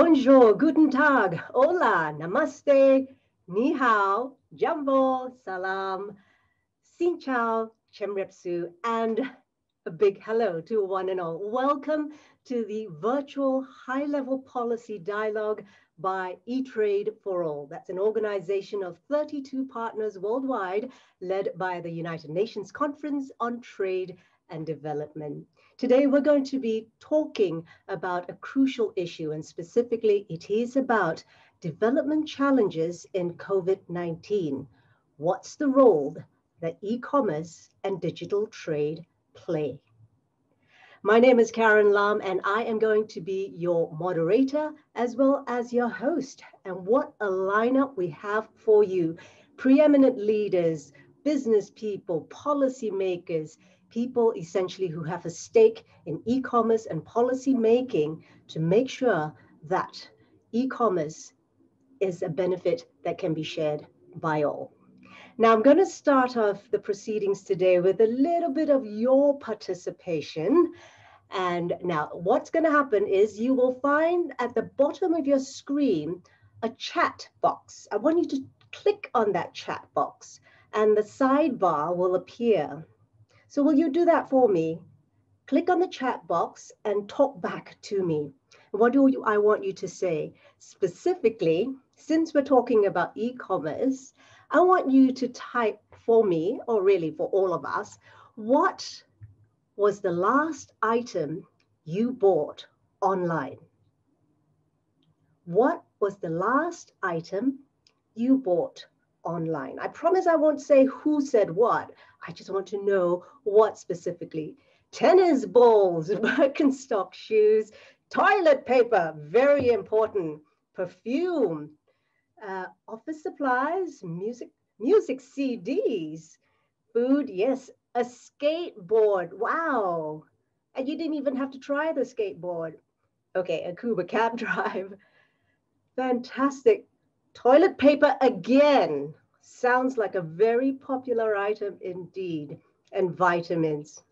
Bonjour, guten tag, hola, namaste, ni hao, jambo, salam, xin chào, chemrepsu, and a big hello to one and all. Welcome to the virtual high-level policy dialogue by eTrade for All. That's an organization of 32 partners worldwide led by the United Nations Conference on Trade and Development. Today, we're going to be talking about a crucial issue, and specifically, it is about development challenges in COVID-19. What's the role that e-commerce and digital trade play? My name is Karen Lam, and I am going to be your moderator as well as your host. And what a lineup we have for you. Preeminent leaders, business people, policymakers, people essentially who have a stake in e-commerce and policy making to make sure that e-commerce is a benefit that can be shared by all. Now I'm going to start off the proceedings today with a little bit of your participation. And now what's going to happen is you will find at the bottom of your screen a chat box. I want you to click on that chat box and the sidebar will appear. So will you do that for me? Click on the chat box and talk back to me. What do you, I want you to say? Specifically, since we're talking about e-commerce, I want you to type for me, or really for all of us, what was the last item you bought online? What was the last item you bought online? I promise I won't say who said what. I just want to know what specifically. Tennis balls, Birkenstock shoes, toilet paper, very important, perfume, uh, office supplies, music, music CDs, food, yes, a skateboard, wow. And you didn't even have to try the skateboard. Okay, a Kuba cab drive. Fantastic. Toilet paper again. Sounds like a very popular item indeed. And vitamins.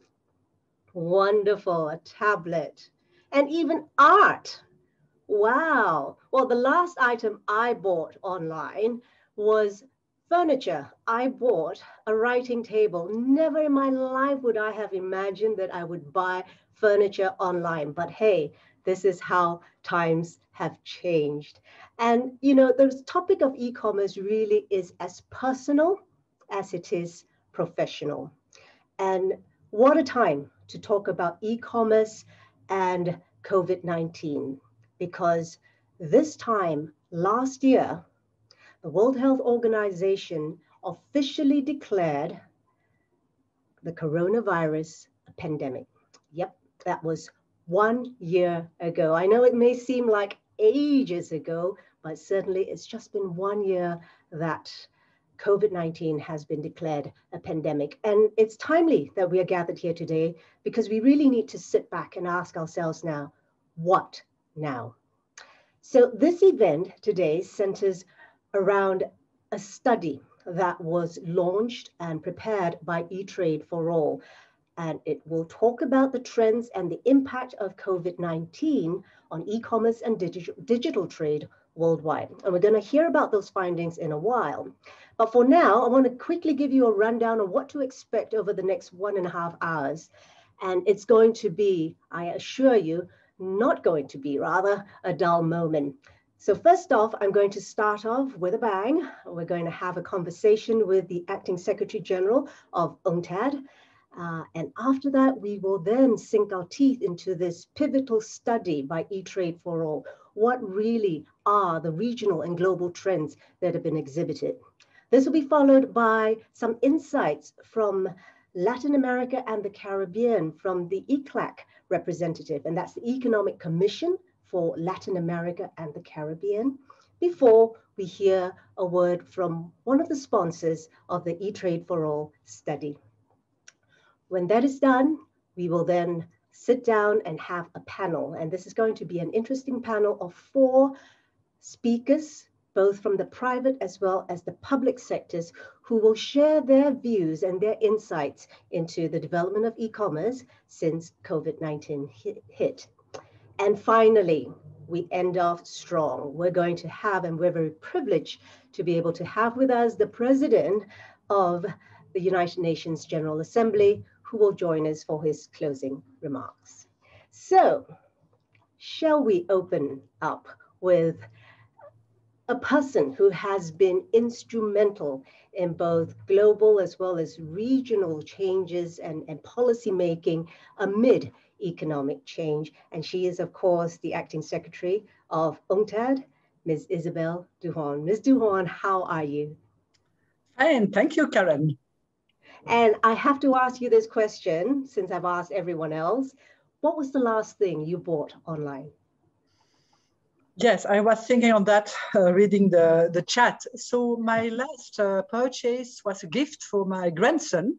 Wonderful, a tablet. And even art. Wow. Well, the last item I bought online was furniture. I bought a writing table. Never in my life would I have imagined that I would buy furniture online. But hey, this is how times have changed. And you know, the topic of e-commerce really is as personal as it is professional. And what a time to talk about e-commerce and COVID-19, because this time last year, the World Health Organization officially declared the coronavirus a pandemic. Yep, that was one year ago. I know it may seem like ages ago, but certainly it's just been one year that COVID 19 has been declared a pandemic. And it's timely that we are gathered here today because we really need to sit back and ask ourselves now what now? So, this event today centers around a study that was launched and prepared by eTrade for All and it will talk about the trends and the impact of COVID-19 on e-commerce and digi digital trade worldwide. And we're going to hear about those findings in a while. But for now, I want to quickly give you a rundown of what to expect over the next one and a half hours. And it's going to be, I assure you, not going to be rather a dull moment. So first off, I'm going to start off with a bang. We're going to have a conversation with the Acting Secretary General of UNCTAD, uh, and after that, we will then sink our teeth into this pivotal study by eTrade for All. What really are the regional and global trends that have been exhibited? This will be followed by some insights from Latin America and the Caribbean from the ECLAC representative, and that's the Economic Commission for Latin America and the Caribbean, before we hear a word from one of the sponsors of the eTrade for All study. When that is done, we will then sit down and have a panel. And this is going to be an interesting panel of four speakers, both from the private as well as the public sectors, who will share their views and their insights into the development of e-commerce since COVID-19 hit. And finally, we end off strong. We're going to have, and we're very privileged to be able to have with us the president of the United Nations General Assembly, who will join us for his closing remarks. So, shall we open up with a person who has been instrumental in both global as well as regional changes and, and policy making amid economic change. And she is, of course, the acting secretary of UNCTAD, Ms. Isabelle Durant. Ms. Durant, how are you? Fine, thank you, Karen. And I have to ask you this question, since I've asked everyone else. What was the last thing you bought online? Yes, I was thinking on that, uh, reading the, the chat. So my last uh, purchase was a gift for my grandson,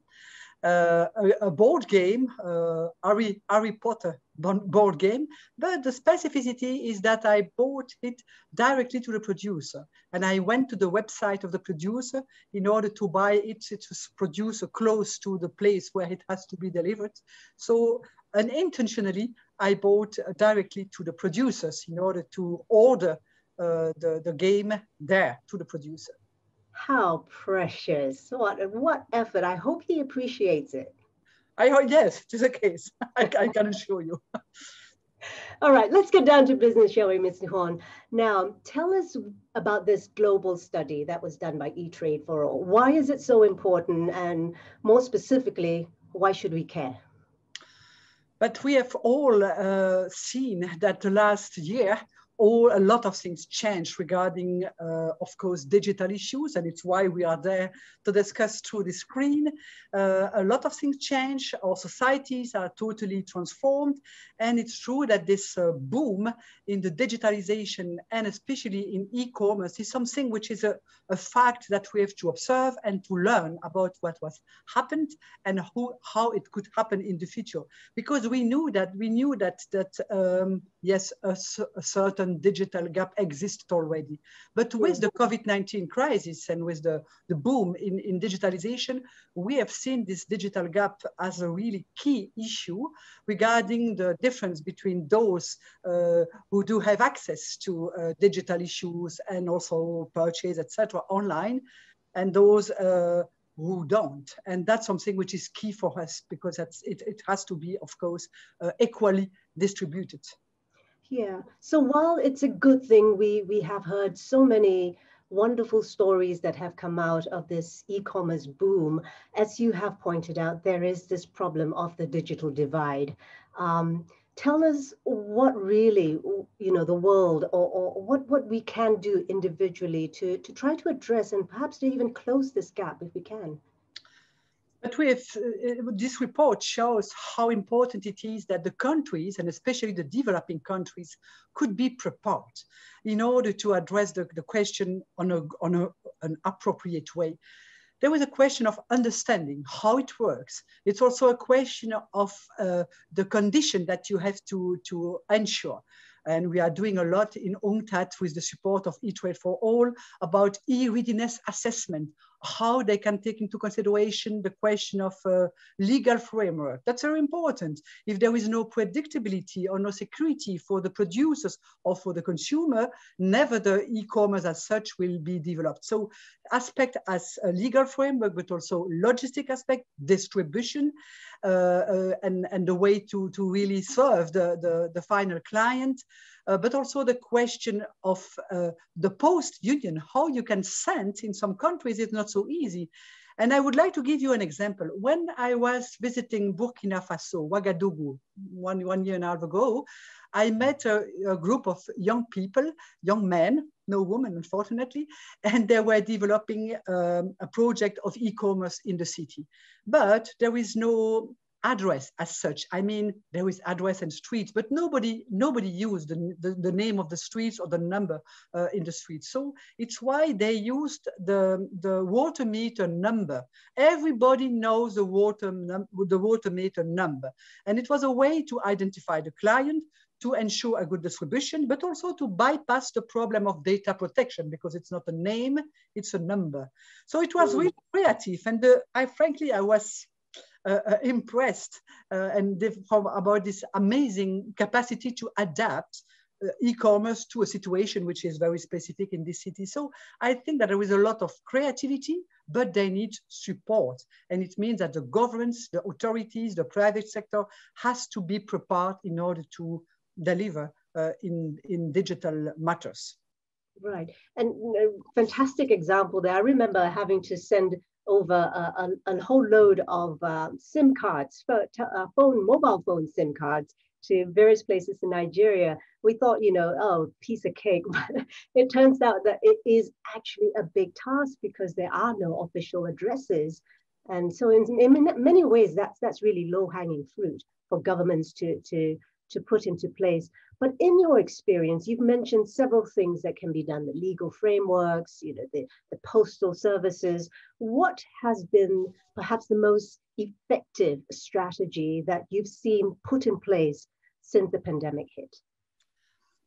a, a, board game, uh, Harry, Harry Potter board game. But the specificity is that I bought it directly to the producer. And I went to the website of the producer in order to buy it. Was producer close to the place where it has to be delivered. So unintentionally, I bought uh, directly to the producers in order to order uh, the, the game there to the producer. How precious. What, what effort. I hope he appreciates it. I hope, yes, it is a case. I, I can assure you. All right, let's get down to business, shall we, Ms. Horn? Now, tell us about this global study that was done by E-Trade for All. Why is it so important? And more specifically, why should we care? But we have all uh, seen that the last year, all a lot of things changed regarding, uh, of course, digital issues, and it's why we are there to discuss through the screen. Uh, a lot of things change. Our societies are totally transformed, and it's true that this uh, boom in the digitalization and especially in e-commerce is something which is a, a fact that we have to observe and to learn about what was happened and who, how it could happen in the future. Because we knew that we knew that that um, yes, a, a certain certain digital gap exists already. But with the COVID-19 crisis and with the, the boom in, in digitalization, we have seen this digital gap as a really key issue regarding the difference between those uh, who do have access to uh, digital issues and also purchase, etc., online, and those uh, who don't. And that's something which is key for us because it, it has to be, of course, uh, equally distributed. Yeah. So while it's a good thing, we we have heard so many wonderful stories that have come out of this e-commerce boom. As you have pointed out, there is this problem of the digital divide. Um, tell us what really, you know, the world or, or what, what we can do individually to, to try to address and perhaps to even close this gap if we can. But with uh, this report shows how important it is that the countries, and especially the developing countries, could be prepared in order to address the, the question on, a, on a, an appropriate way. There was a question of understanding how it works. It's also a question of uh, the condition that you have to, to ensure. And we are doing a lot in UNCTAD with the support of E-Trade for All about e-readiness assessment how they can take into consideration the question of uh, legal framework. That's very important. If there is no predictability or no security for the producers or for the consumer, never the e-commerce as such will be developed. So aspect as a legal framework, but also logistic aspect, distribution, uh, uh, and, and the way to, to really serve the, the, the final client uh, but also the question of uh, the post-union, how you can send in some countries is not so easy. And I would like to give you an example. When I was visiting Burkina Faso, Ouagadougou, one, one year and a half ago, I met a, a group of young people, young men, no women, unfortunately, and they were developing um, a project of e-commerce in the city. But there is no address as such. I mean, there is address and streets, but nobody nobody used the, the, the name of the streets or the number uh, in the street. So it's why they used the, the water meter number. Everybody knows the water, the water meter number. And it was a way to identify the client, to ensure a good distribution, but also to bypass the problem of data protection because it's not a name, it's a number. So it was mm. really creative. And the, I frankly, I was uh, uh, impressed uh, and about this amazing capacity to adapt uh, e-commerce to a situation which is very specific in this city. So I think that there is a lot of creativity, but they need support. And it means that the governments, the authorities, the private sector has to be prepared in order to deliver uh, in, in digital matters. Right. And fantastic example there. I remember having to send over a, a, a whole load of uh, SIM cards, uh, phone, mobile phone SIM cards to various places in Nigeria. We thought, you know, oh, piece of cake, but it turns out that it is actually a big task because there are no official addresses. And so in, in many ways, that's, that's really low hanging fruit for governments to, to, to put into place. But in your experience, you've mentioned several things that can be done, the legal frameworks, you know, the, the postal services. What has been perhaps the most effective strategy that you've seen put in place since the pandemic hit?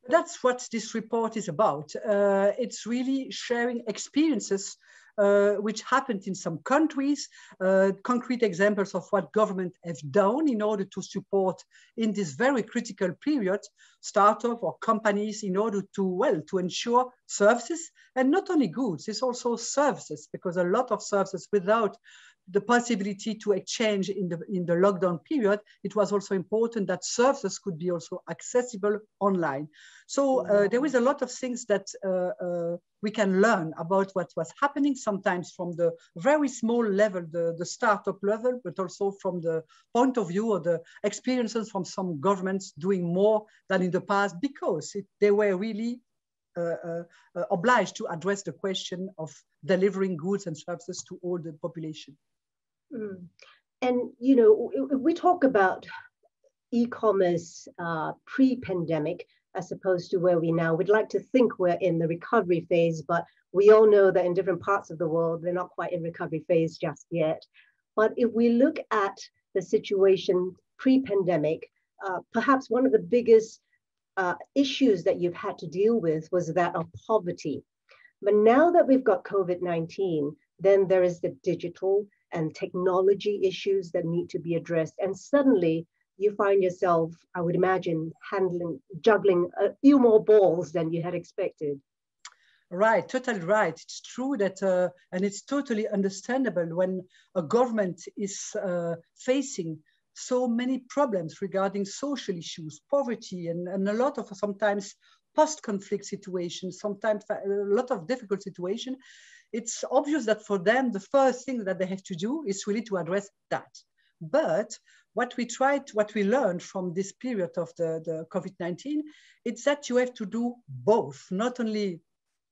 That's what this report is about. Uh, it's really sharing experiences which happened in some countries, uh, concrete examples of what government have done in order to support in this very critical period, startup or companies in order to, well, to ensure services and not only goods, it's also services because a lot of services without the possibility to exchange in the, in the lockdown period, it was also important that services could be also accessible online. So uh, there is a lot of things that uh, uh, we can learn about what was happening sometimes from the very small level, the, the startup level, but also from the point of view of the experiences from some governments doing more than in the past because it, they were really uh, uh, uh, obliged to address the question of delivering goods and services to all the population. Mm. And, you know, we talk about e-commerce uh, pre-pandemic as opposed to where we now. We'd like to think we're in the recovery phase, but we all know that in different parts of the world, they're not quite in recovery phase just yet. But if we look at the situation pre-pandemic, uh, perhaps one of the biggest uh, issues that you've had to deal with was that of poverty. But now that we've got COVID-19, then there is the digital and technology issues that need to be addressed. And suddenly you find yourself, I would imagine, handling, juggling a few more balls than you had expected. Right, totally right. It's true that, uh, and it's totally understandable when a government is uh, facing so many problems regarding social issues, poverty, and, and a lot of sometimes post-conflict situations, sometimes a lot of difficult situations it's obvious that for them, the first thing that they have to do is really to address that. But what we tried, what we learned from this period of the, the COVID-19, it's that you have to do both, not only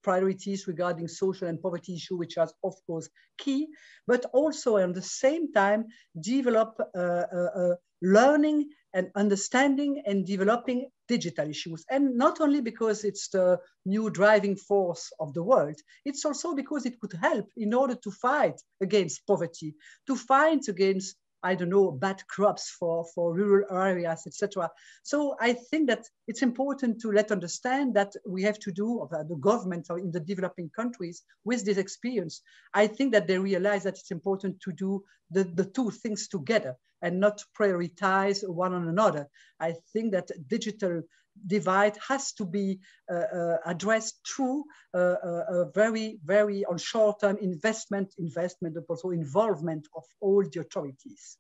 priorities regarding social and poverty issue, which are of course key, but also at the same time develop uh, uh, uh, learning and understanding and developing digital issues. And not only because it's the new driving force of the world, it's also because it could help in order to fight against poverty, to fight against I don't know, bad crops for, for rural areas, etc. So I think that it's important to let understand that we have to do, or uh, the government or in the developing countries with this experience. I think that they realize that it's important to do the, the two things together and not prioritize one on another. I think that digital divide has to be uh, uh, addressed through uh, a very, very on short-term investment, investment, but also involvement of all the authorities.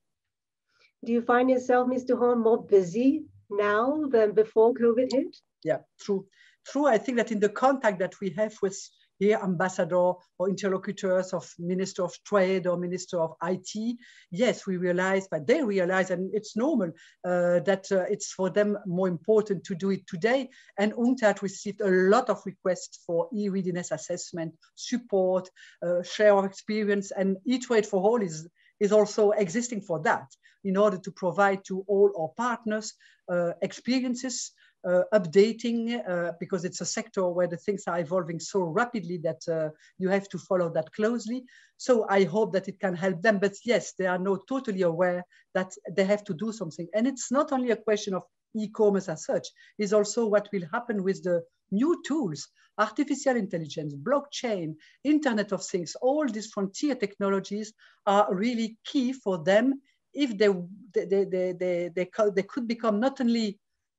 Do you find yourself, Mr. Horn, more busy now than before COVID hit? Yeah, true. True. I think that in the contact that we have with here ambassador or interlocutors of Minister of Trade or Minister of IT, yes, we realize, but they realize, and it's normal, uh, that uh, it's for them more important to do it today. And UNCTAD received a lot of requests for e-readiness assessment, support, uh, share of experience, and e-trade for all is, is also existing for that in order to provide to all our partners uh, experiences updating uh, because it's a sector where the things are evolving so rapidly that uh, you have to follow that closely. So I hope that it can help them. But yes, they are now totally aware that they have to do something. And it's not only a question of e-commerce as such, it's also what will happen with the new tools, artificial intelligence, blockchain, Internet of Things, all these frontier technologies are really key for them if they, they, they, they, they could become not only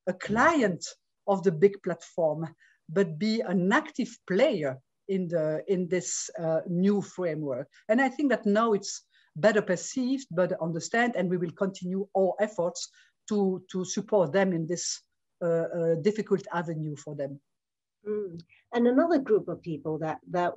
a client of the big platform, but be an active player in, the, in this uh, new framework. And I think that now it's better perceived, better understand, and we will continue all efforts to, to support them in this uh, uh, difficult avenue for them. Mm. And another group of people that, that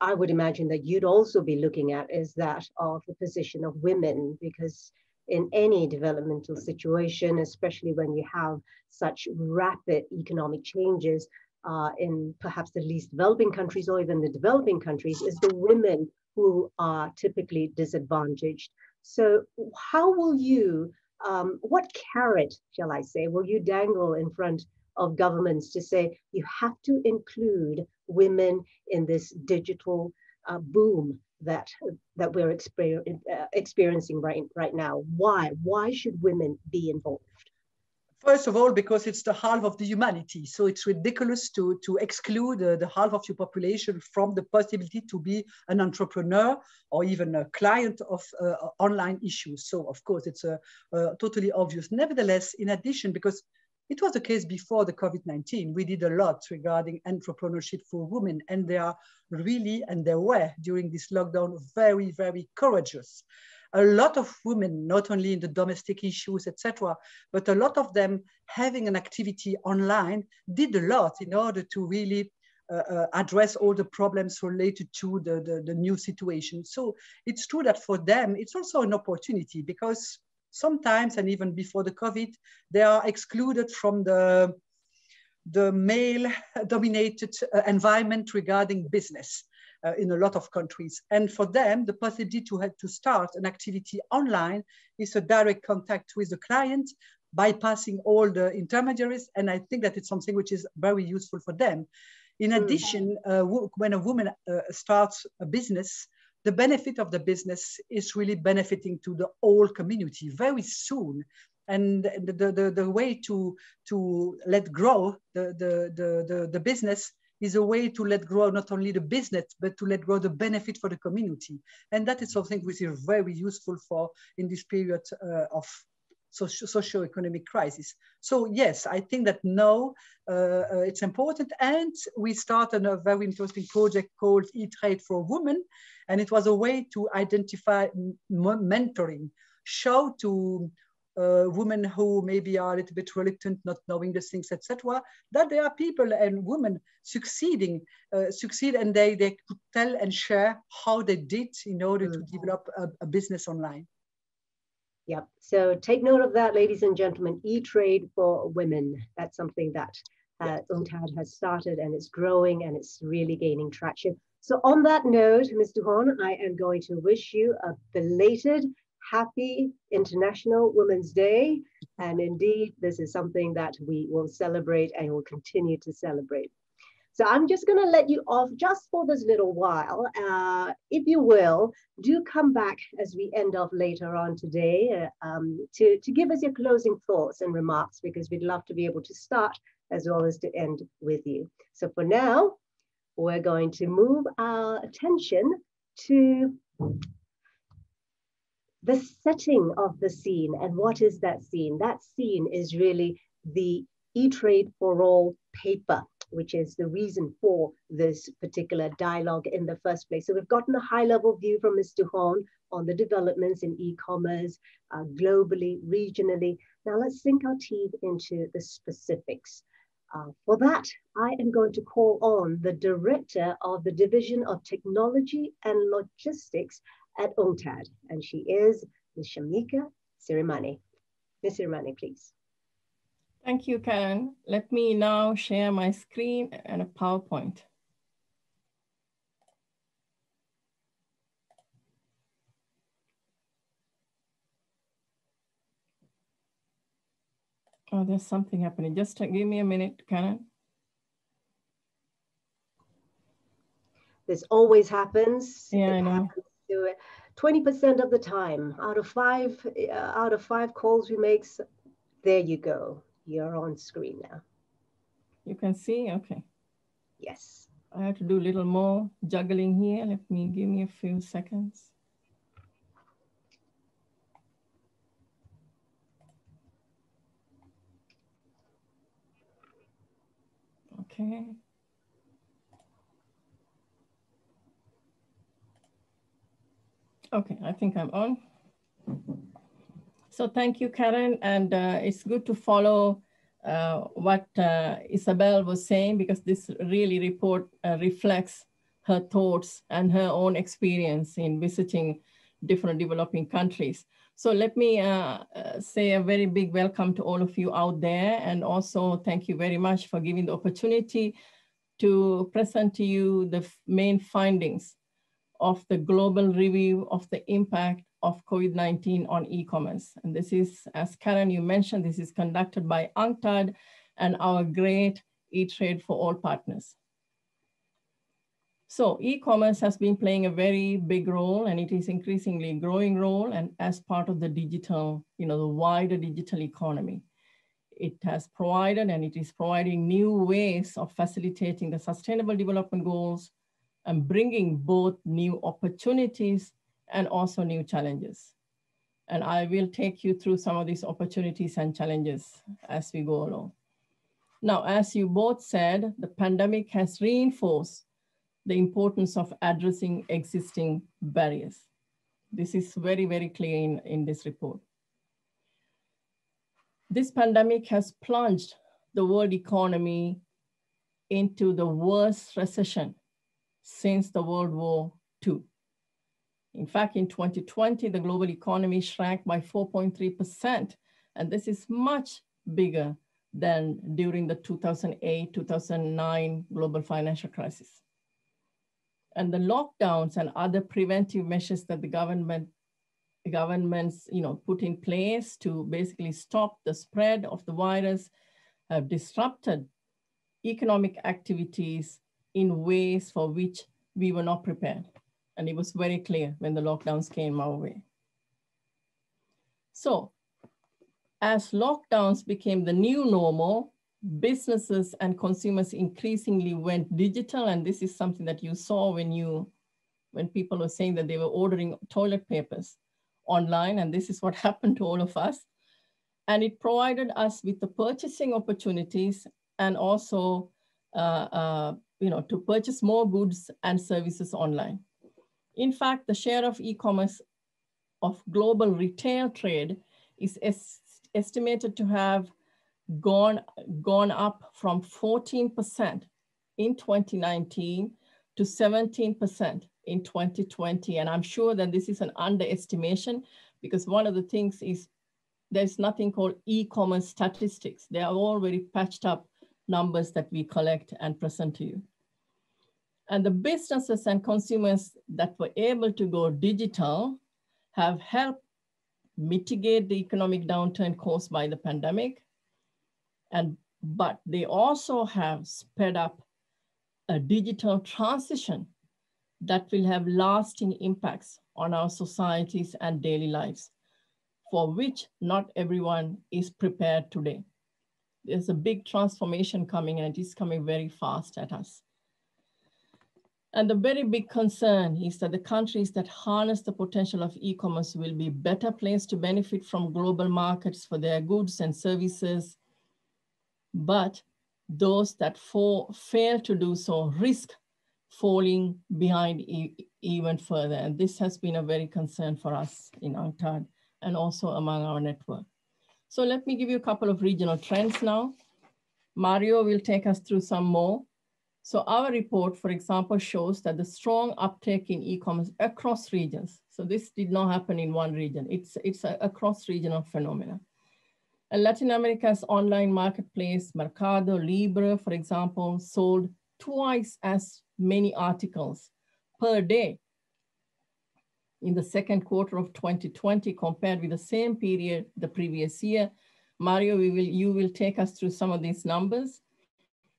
I would imagine that you'd also be looking at is that of the position of women, because in any developmental situation, especially when you have such rapid economic changes uh, in perhaps the least developing countries or even the developing countries, is the women who are typically disadvantaged. So, how will you, um, what carrot, shall I say, will you dangle in front of governments to say you have to include women in this digital uh, boom that that we're exper uh, experiencing right right now why why should women be involved First of all, because it's the half of the humanity. So it's ridiculous to, to exclude uh, the half of your population from the possibility to be an entrepreneur or even a client of uh, online issues. So of course, it's uh totally obvious. Nevertheless, in addition, because it was the case before the COVID-19. We did a lot regarding entrepreneurship for women, and they are really, and they were during this lockdown, very, very courageous. A lot of women, not only in the domestic issues, etc., but a lot of them having an activity online, did a lot in order to really uh, uh, address all the problems related to the, the, the new situation. So it's true that for them, it's also an opportunity because sometimes, and even before the COVID, they are excluded from the, the male-dominated uh, environment regarding business. Uh, in a lot of countries. And for them, the possibility to have to start an activity online is a direct contact with the client, bypassing all the intermediaries. And I think that it's something which is very useful for them. In hmm. addition, uh, when a woman uh, starts a business, the benefit of the business is really benefiting to the whole community very soon and the, the, the way to, to let grow the, the, the, the, business is a way to let grow not only the business, but to let grow the benefit for the community. And that is something which is very useful for in this period uh, of socio-economic crisis. So yes, I think that now uh, uh, it's important. And we started a very interesting project called E-Trade for Women. And it was a way to identify mentoring, show to uh, women who maybe are a little bit reluctant, not knowing the things, etc., that there are people and women succeeding, uh, succeed, and they, they could tell and share how they did in order mm -hmm. to develop a, a business online. Yep. So take note of that, ladies and gentlemen. E-trade for women. That's something that uh, UNCTAD has started and it's growing and it's really gaining traction. So on that note, Ms. Durant, I am going to wish you a belated happy International Women's Day. And indeed, this is something that we will celebrate and will continue to celebrate. So I'm just going to let you off just for this little while. Uh, if you will, do come back as we end off later on today uh, um, to, to give us your closing thoughts and remarks because we'd love to be able to start as well as to end with you. So for now, we're going to move our attention to the setting of the scene. And what is that scene? That scene is really the E-Trade for All paper which is the reason for this particular dialogue in the first place. So we've gotten a high level view from Mr. Horn on the developments in e-commerce uh, globally, regionally. Now let's sink our teeth into the specifics. Uh, for that, I am going to call on the director of the Division of Technology and Logistics at UNCTAD, and she is Ms. Shamika Sirimanne. Ms. Sirimanne, please. Thank you, Karen. Let me now share my screen and a PowerPoint. Oh, there's something happening. Just give me a minute, Karen. This always happens. Yeah, it I know. 20% of the time, out of five, uh, out of five calls we make, there you go you're on screen now. You can see, okay. Yes. I have to do a little more juggling here. Let me, give me a few seconds. Okay. Okay, I think I'm on. So thank you, Karen. And uh, it's good to follow uh, what uh, Isabelle was saying, because this really report uh, reflects her thoughts and her own experience in visiting different developing countries. So let me uh, uh, say a very big welcome to all of you out there. And also thank you very much for giving the opportunity to present to you the main findings of the global review of the impact of COVID-19 on e-commerce. And this is, as Karen, you mentioned, this is conducted by UNCTAD and our great E-Trade for All partners. So e-commerce has been playing a very big role and it is increasingly growing role and as part of the digital, you know, the wider digital economy. It has provided and it is providing new ways of facilitating the sustainable development goals and bringing both new opportunities and also new challenges. And I will take you through some of these opportunities and challenges as we go along. Now, as you both said, the pandemic has reinforced the importance of addressing existing barriers. This is very, very clear in, in this report. This pandemic has plunged the world economy into the worst recession since the World War II. In fact, in 2020, the global economy shrank by 4.3%, and this is much bigger than during the 2008-2009 global financial crisis. And the lockdowns and other preventive measures that the government governments you know, put in place to basically stop the spread of the virus have disrupted economic activities in ways for which we were not prepared. And it was very clear when the lockdowns came our way. So as lockdowns became the new normal, businesses and consumers increasingly went digital. And this is something that you saw when you, when people were saying that they were ordering toilet papers online. And this is what happened to all of us. And it provided us with the purchasing opportunities and also uh, uh, you know, to purchase more goods and services online. In fact, the share of e-commerce of global retail trade is es estimated to have gone, gone up from 14% in 2019 to 17% in 2020. And I'm sure that this is an underestimation because one of the things is there's nothing called e-commerce statistics. They are all very patched up numbers that we collect and present to you. And the businesses and consumers that were able to go digital have helped mitigate the economic downturn caused by the pandemic. And, but they also have sped up a digital transition that will have lasting impacts on our societies and daily lives, for which not everyone is prepared today. There's a big transformation coming and it is coming very fast at us. And the very big concern is that the countries that harness the potential of e-commerce will be better placed to benefit from global markets for their goods and services. But those that fall, fail to do so risk falling behind e even further. And this has been a very concern for us in UNCTAD and also among our network. So let me give you a couple of regional trends now. Mario will take us through some more. So our report, for example, shows that the strong uptake in e-commerce across regions. So this did not happen in one region. It's, it's a, a cross-regional phenomena. And Latin America's online marketplace, Mercado Libre, for example, sold twice as many articles per day in the second quarter of 2020 compared with the same period the previous year. Mario, we will, you will take us through some of these numbers.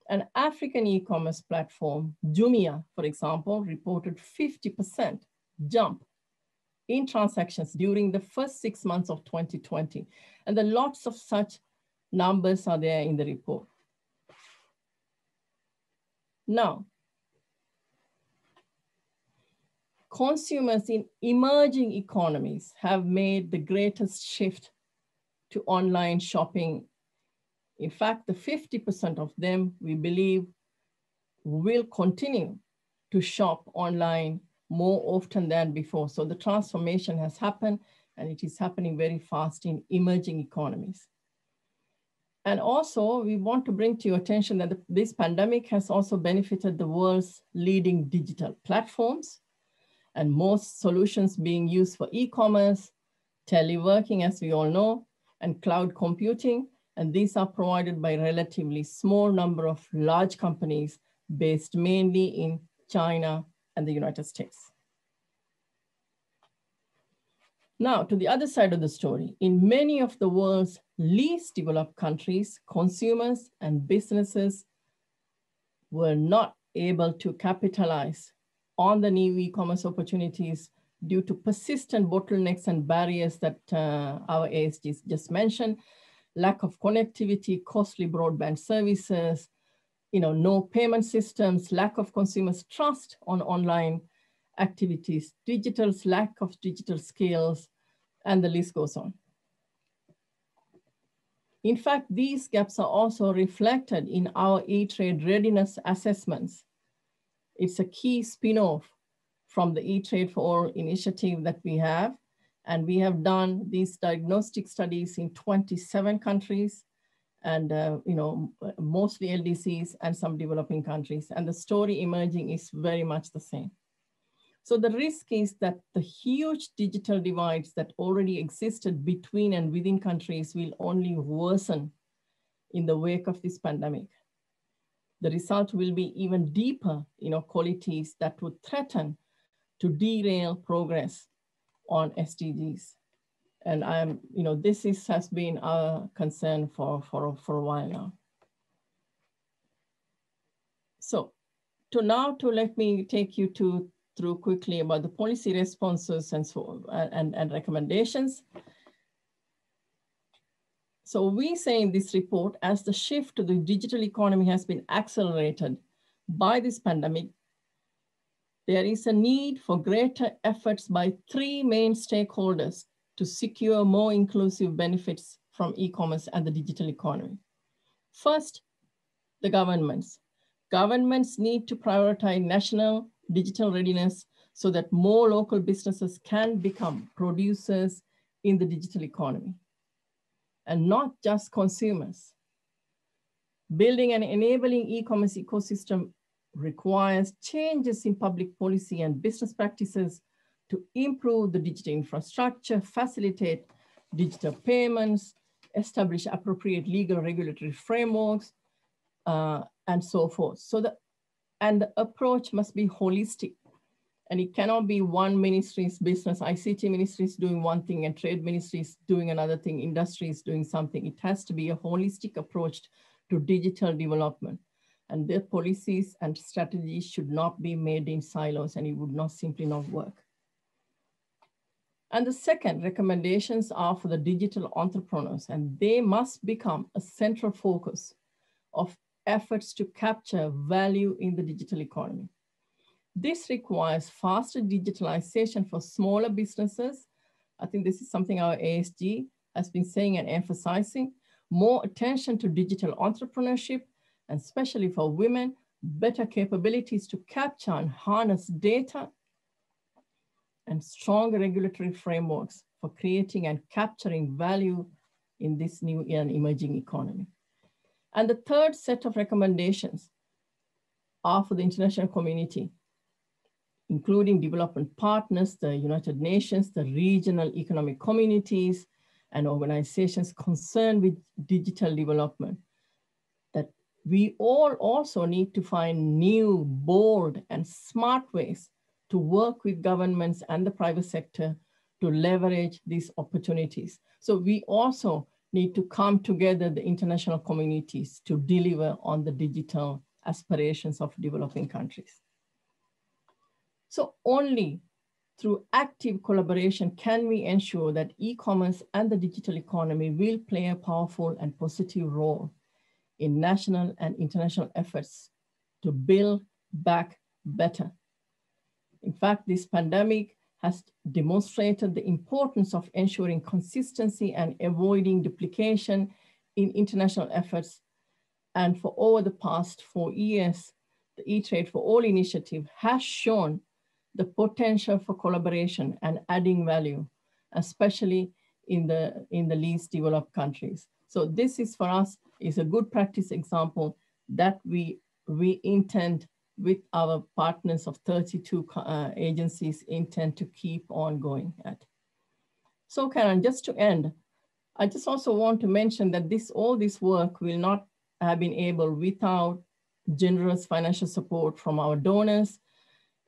An African e-commerce platform, Jumia, for example, reported 50% jump in transactions during the first six months of 2020. And the lots of such numbers are there in the report. Now, consumers in emerging economies have made the greatest shift to online shopping in fact, the 50% of them, we believe, will continue to shop online more often than before. So the transformation has happened and it is happening very fast in emerging economies. And also we want to bring to your attention that the, this pandemic has also benefited the world's leading digital platforms and most solutions being used for e-commerce, teleworking, as we all know, and cloud computing. And these are provided by a relatively small number of large companies based mainly in China and the United States. Now, to the other side of the story, in many of the world's least developed countries, consumers and businesses were not able to capitalize on the new e-commerce opportunities due to persistent bottlenecks and barriers that uh, our ASG just mentioned, lack of connectivity, costly broadband services, you know, no payment systems, lack of consumers' trust on online activities, digital's lack of digital skills, and the list goes on. In fact, these gaps are also reflected in our e-trade readiness assessments. It's a key spin-off from the e-trade for all initiative that we have. And we have done these diagnostic studies in 27 countries and uh, you know mostly LDCs and some developing countries. And the story emerging is very much the same. So the risk is that the huge digital divides that already existed between and within countries will only worsen in the wake of this pandemic. The result will be even deeper inequalities that would threaten to derail progress on SDGs. And I'm, you know, this is, has been our concern for, for, for a while now. So to now to let me take you to through quickly about the policy responses and so and, and recommendations. So we say in this report, as the shift to the digital economy has been accelerated by this pandemic, there is a need for greater efforts by three main stakeholders to secure more inclusive benefits from e-commerce and the digital economy. First, the governments. Governments need to prioritize national digital readiness so that more local businesses can become producers in the digital economy and not just consumers. Building an enabling e-commerce ecosystem requires changes in public policy and business practices to improve the digital infrastructure, facilitate digital payments, establish appropriate legal regulatory frameworks, uh, and so forth. So the, and the approach must be holistic. And it cannot be one ministry's business, ICT ministry is doing one thing and trade ministry is doing another thing, industry is doing something. It has to be a holistic approach to digital development and their policies and strategies should not be made in silos and it would not simply not work. And the second recommendations are for the digital entrepreneurs and they must become a central focus of efforts to capture value in the digital economy. This requires faster digitalization for smaller businesses. I think this is something our ASG has been saying and emphasizing, more attention to digital entrepreneurship and especially for women, better capabilities to capture and harness data and stronger regulatory frameworks for creating and capturing value in this new and emerging economy. And the third set of recommendations are for the international community, including development partners, the United Nations, the regional economic communities, and organizations concerned with digital development we all also need to find new, bold, and smart ways to work with governments and the private sector to leverage these opportunities. So we also need to come together, the international communities, to deliver on the digital aspirations of developing countries. So only through active collaboration can we ensure that e-commerce and the digital economy will play a powerful and positive role in national and international efforts to build back better. In fact, this pandemic has demonstrated the importance of ensuring consistency and avoiding duplication in international efforts. And for over the past four years, the E-Trade for All initiative has shown the potential for collaboration and adding value, especially in the, in the least developed countries. So this is for us, is a good practice example that we, we intend with our partners of 32 uh, agencies intend to keep on going at. So Karen, just to end, I just also want to mention that this all this work will not have been able without generous financial support from our donors.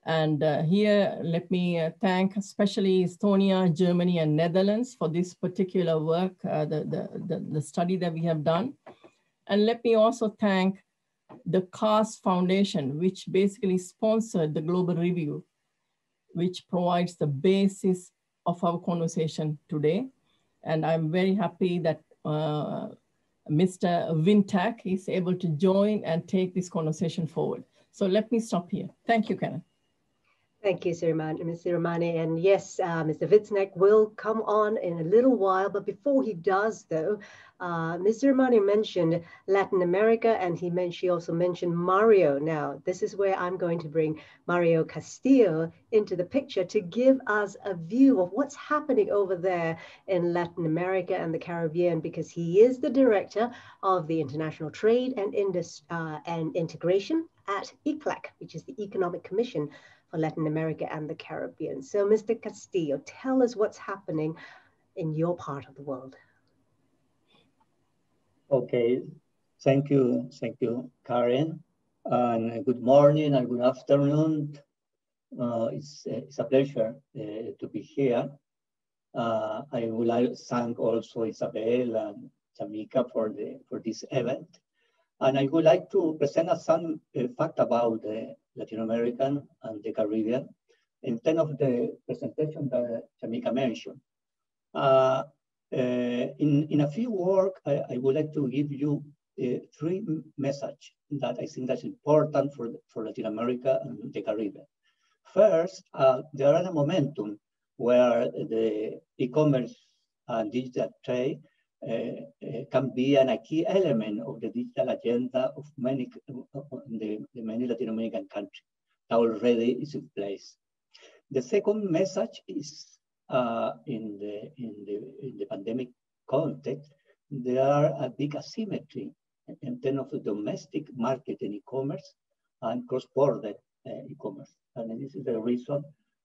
And uh, here, let me uh, thank especially Estonia, Germany, and Netherlands for this particular work, uh, the, the, the, the, study that we have done. And let me also thank the KAS Foundation, which basically sponsored the global review, which provides the basis of our conversation today. And I'm very happy that uh, Mr. Wientzek is able to join and take this conversation forward. So let me stop here. Thank you, Kenneth. Thank you, Sirimanne, Ms. Sirimanne. And yes, uh, Mr. Wientzek will come on in a little while. But before he does, though, uh, Ms. Sirimanne mentioned Latin America, and he meant, she also mentioned Mario. Now, this is where I'm going to bring Mario Castillo into the picture to give us a view of what's happening over there in Latin America and the Caribbean, because he is the director of the International Trade and, Indus uh, and Integration at ECLAC, which is the Economic Commission for Latin America and the Caribbean. So Mr. Castillo, tell us what's happening in your part of the world. Okay, thank you, thank you, Karen. And good morning and good afternoon. Uh, it's, it's a pleasure uh, to be here. Uh, I would like to thank also Isabel and Shamika for, the, for this event. And I would like to present some uh, fact about the Latin American and the Caribbean in terms of the presentation that Shamika mentioned. Uh, uh, in, in a few words, I, I, would like to give you uh, three messages that I think that's important for, for Latin America and the Caribbean. First, uh, there are a momentum where the e-commerce and digital trade can be an, a key element of the digital agenda of many the, the many Latin American countries that already is in place. The second message is uh, in the in the in the pandemic context, there are a big asymmetry in terms of the domestic market in e-commerce and cross-border uh, e-commerce, and this is the reason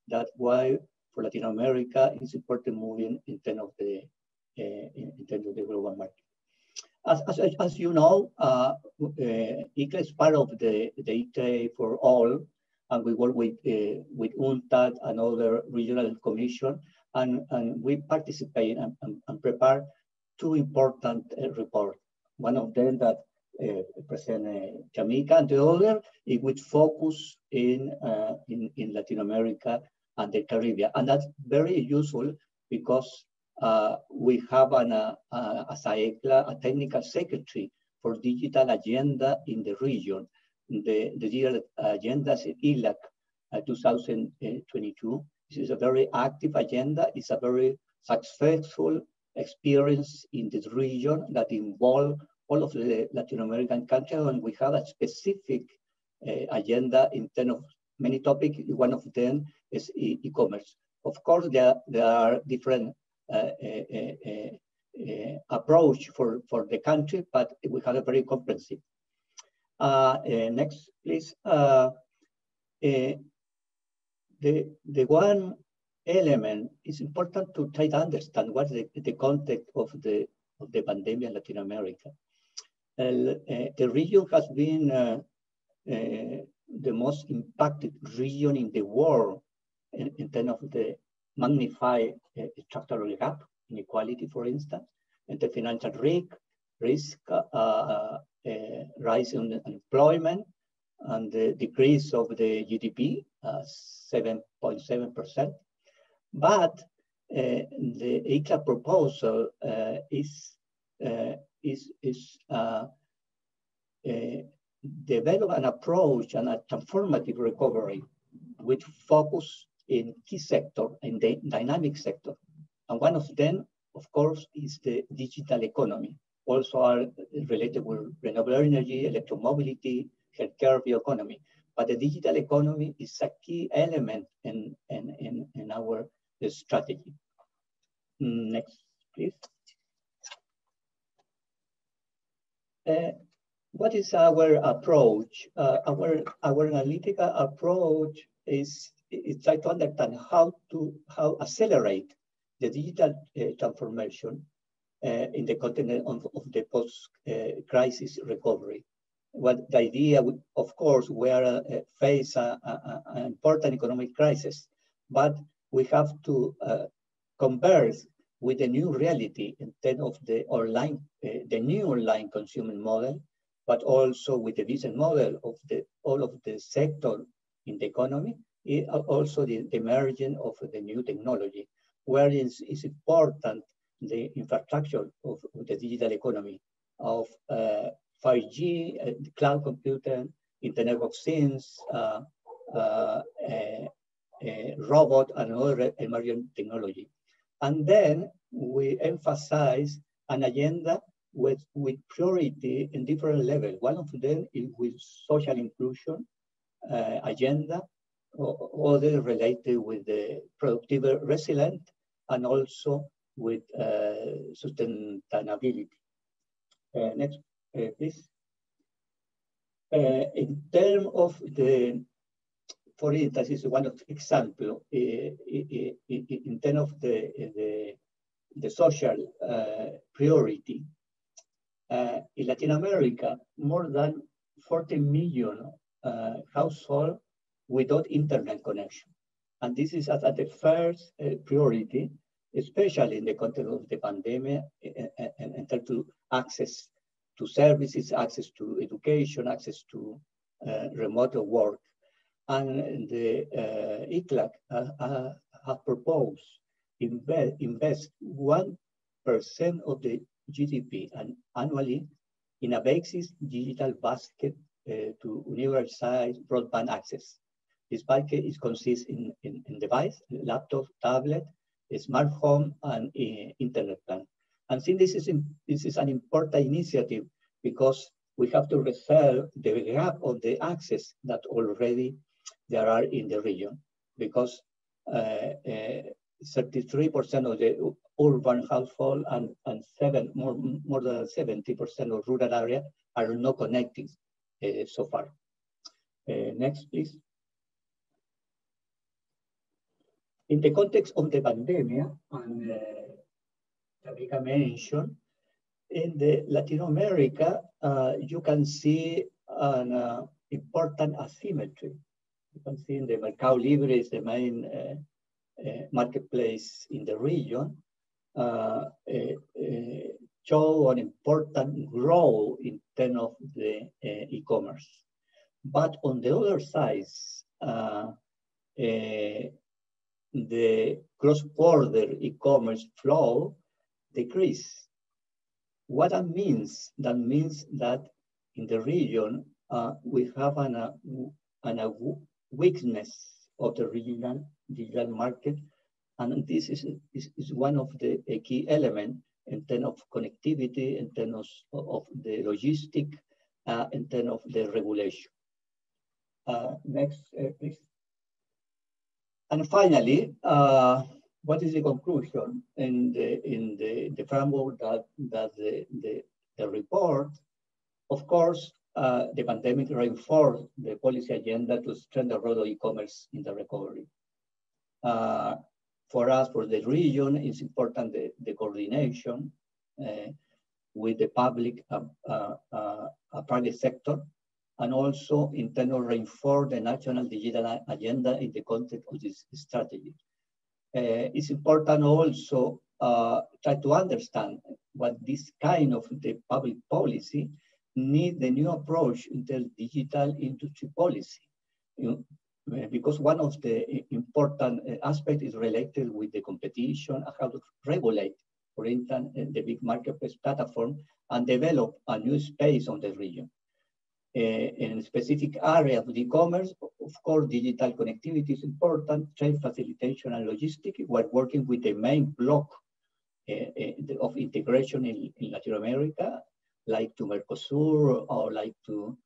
that why for Latin America it's important moving in terms of the uh, in, As, as, as you know, uh, uh, ECLAC is part of the, the eTrade for all, and we work with, uh, with UNCTAD and other regional commission, and, and we participate and, and, and prepare two important uh, reports. One of them that uh, President uh, Shamika, and the other, it would focus in, uh, in, in Latin America and the Caribbean. And that's very useful because uh, we have an, uh, uh, as ECLAC, a technical secretary for digital agenda in the region. The, the digital agenda is eLAC uh, 2022. This is a very active agenda. It's a very successful experience in this region that involve all of the Latin American countries, and we have a specific uh, agenda in terms of many topics. One of them is e-commerce. Of course, there, there are different Uh, uh, uh, approach for, for the country, but we have a very comprehensive. next, please. the, the one element is important to try to understand what the, the context of the, of the pandemic in Latin America. Uh, the region has been uh, uh, the most impacted region in the world in, in terms of the magnify uh, structural gap, inequality, for instance, and the financial risk, risk uh, uh, eh, rise in unemployment, and the decrease of the GDP, 7.7%. Uh, but eh, the ECLAC proposal is, is, is develop an approach and a transformative recovery which focus in key sector, in the dynamic sector. And one of them, of course, is the digital economy. Also are related with renewable energy, electromobility, healthcare, bioeconomy. but the digital economy is a key element in, in, in, in our strategy. Next, please. Uh, what is our approach? Uh, our, our analytical approach is, is try to understand how to how accelerate the digital uh, transformation uh, in the context of, of the post-crisis recovery. What the idea, of course, we are uh, face an important economic crisis, but we have to converse with the new reality instead of the online, uh, the new online consuming model, but also with the business model of the all of the sector in the economy, also the, emergence of the new technology, where it's, it's important the infrastructure of, of, the digital economy of uh, 5G, uh, cloud computing, Internet of Things, uh, uh robot, and other emerging technology. And then we emphasize an agenda with, with priority in different levels. One of them is with social inclusion uh, agenda, other related with the productive resilience and also with uh, sustainability. Uh, next, uh, please. Uh, in terms of the for instance, is one of example in terms of the, the, the social uh, priority. Uh, in Latin America, more than 40 million uh, households without internet connection. And this is at, the first uh, priority, especially in the context of the pandemic, and, and, and to access to services, access to education, access to uh, remote work and the uh, ECLAC uh, uh, proposed invest, invest 1% of the GDP and annually in a basis digital basket uh, to universal broadband access. This basket is consists in, in, in device, laptop, tablet, smart home, and uh, internet plan. And since this is, in, this is an important initiative because we have to resolve the gap of the access that already there are in the region because 33% uh, uh, of the urban household and, and seven, more, more than 70% of rural area are not connected uh, so far. next, please. In the context of the pandemic, and uh, Shamika mentioned, in the Latin America, uh, you can see an uh, important asymmetry you can see in the Mercado Libre is the main uh, uh, marketplace in the region, uh, show an important growth in terms of the e-commerce. But on the other side, the cross-border e-commerce flow decrease. What that means? That means that in the region, uh, we have an, uh, an, uh, weakness of the regional digital market. And this is, is, is one of the key elements in terms of connectivity, in terms of, of the logistic, uh, in terms of the regulation. Uh, next, uh, please. And finally, uh, what is the conclusion in the in the, the framework that that the, the, the report? Of course, uh, the pandemic reinforced the policy agenda to strengthen the role of e-commerce in the recovery. Uh, for us, for the region, it's important the, the coordination uh, with the public uh, uh, uh, private sector, and also intend to reinforce the national digital agenda in the context of this strategy. it's important also to try to understand what this kind of the public policy need the new approach in the digital industry policy. You know, because one of the important uh, aspects is related with the competition and how to regulate, for instance, uh, the big marketplace platform and develop a new space on the region. Uh, in specific area of e-commerce, of course, digital connectivity is important, trade facilitation and logistics. We're working with the main block uh, uh, of integration in, in Latin America like to Mercosur or like to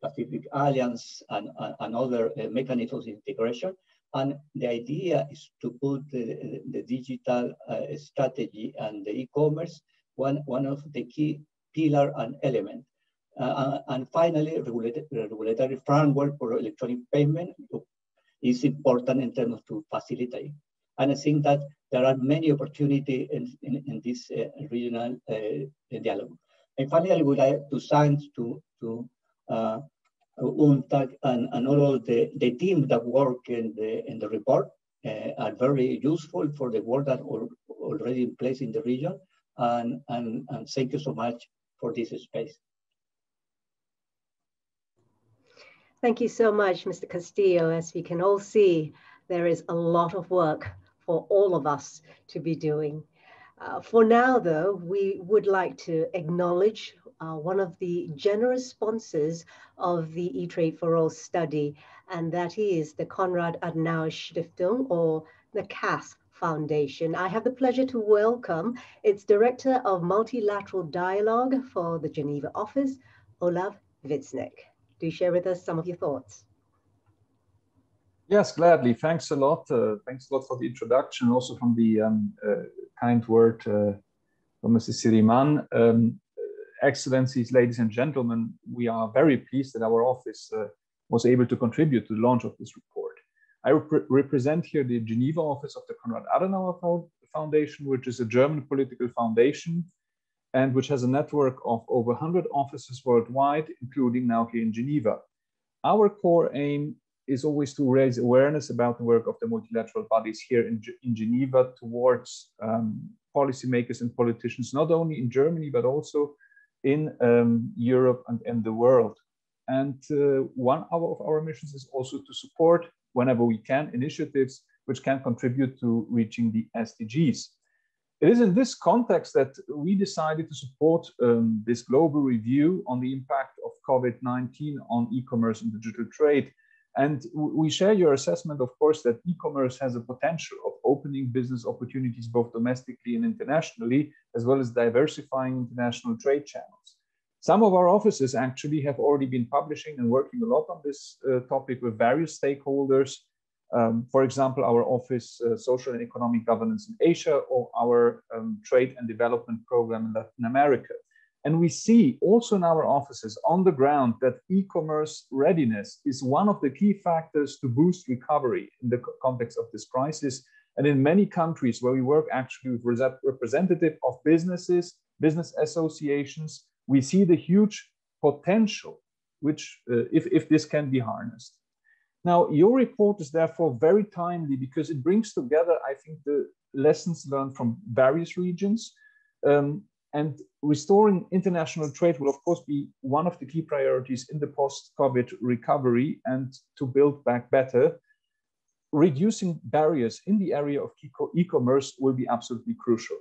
Pacific Alliance and, and other mechanisms of integration. And the idea is to put the, the digital strategy and the e-commerce one, one of the key pillar and element. Uh, and finally, regulatory, regulatory framework for electronic payment is important in terms of to facilitate. And I think that there are many opportunities in, in, in this uh, regional uh, dialogue. And finally, I would like to thank to, to uh, UNCTAD and, and all of the, the team that work in the, in the report uh, are very useful for the work that are already in place in the region. And, and, and thank you so much for this space. Thank you so much, Mr. Castillo. As we can all see, there is a lot of work for all of us to be doing. Uh, for now, though, we would like to acknowledge uh, one of the generous sponsors of the E-Trade for All study, and that is the Konrad Adenauer Stiftung, or the KAS Foundation. I have the pleasure to welcome its Director of Multilateral Dialogue for the Geneva office, Olaf Wientzek. Do share with us some of your thoughts. Yes, gladly. Thanks a lot. Uh, thanks a lot for the introduction, also from the um, uh, kind word uh, from Mrs. Sirimanne. Um, Excellencies, ladies and gentlemen, we are very pleased that our office uh, was able to contribute to the launch of this report. I rep represent here the Geneva office of the Konrad Adenauer Foundation, which is a German political foundation and which has a network of over 100 offices worldwide, including now here in Geneva. Our core aim is always to raise awareness about the work of the multilateral bodies here in, in Geneva towards um, policymakers and politicians, not only in Germany, but also in um, Europe and in the world. And uh, one of our missions is also to support whenever we can, initiatives which can contribute to reaching the SDGs. It is in this context that we decided to support um, this global review on the impact of COVID-19 on e-commerce and digital trade. And we share your assessment, of course, that e-commerce has a potential of opening business opportunities both domestically and internationally, as well as diversifying international trade channels. Some of our offices actually have already been publishing and working a lot on this uh, topic with various stakeholders. Um, for example, our office, uh, Social and Economic Governance in Asia, or our um, Trade and Development Program in Latin America. And we see also in our offices on the ground that e-commerce readiness is one of the key factors to boost recovery in the context of this crisis. And in many countries where we work actually with representative of businesses, business associations, we see the huge potential, which uh, if, if this can be harnessed. Now, your report is therefore very timely because it brings together, I think, the lessons learned from various regions. Um, and restoring international trade will, of course, be one of the key priorities in the post COVID recovery and to build back better. Reducing barriers in the area of e commerce will be absolutely crucial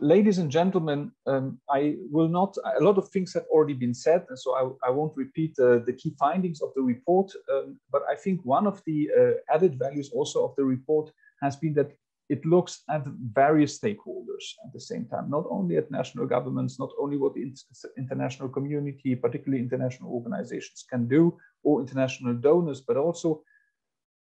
ladies and gentlemen, um, I will not, a lot of things have already been said, and so I, I won't repeat uh, the key findings of the report, um, but I think one of the uh, added values also of the report has been that it looks at various stakeholders at the same time, not only at national governments, not only what the international community, particularly international organizations can do, or international donors, but also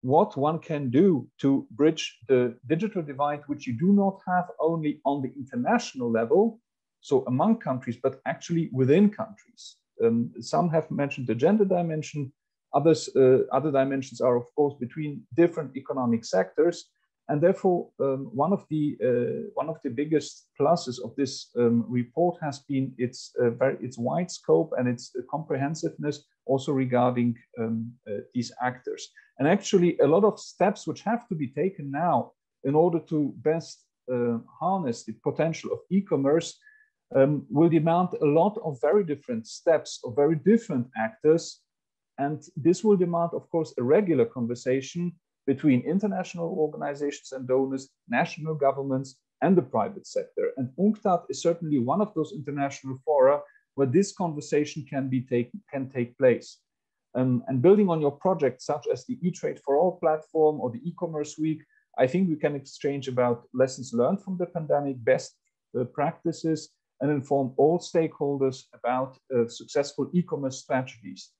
what one can do to bridge the digital divide, which you do not have only on the international level, so among countries, but actually within countries. Um, some have mentioned the gender dimension. Others, uh, other dimensions are, of course, between different economic sectors. And therefore, um, one of the uh, one of the biggest pluses of this um, report has been its uh, very, its wide scope and its comprehensiveness, also regarding um, uh, these actors. And actually, a lot of steps which have to be taken now in order to best uh, harness the potential of e-commerce um, will demand a lot of very different steps of very different actors. And this will demand, of course, a regular conversation between international organizations and donors, national governments, and the private sector. And UNCTAD is certainly one of those international fora where this conversation can be taken, can take place. Um, and building on your projects, such as the E-Trade for All platform or the e-commerce week, I think we can exchange about lessons learned from the pandemic, best uh, practices, and inform all stakeholders about uh, successful e-commerce strategies.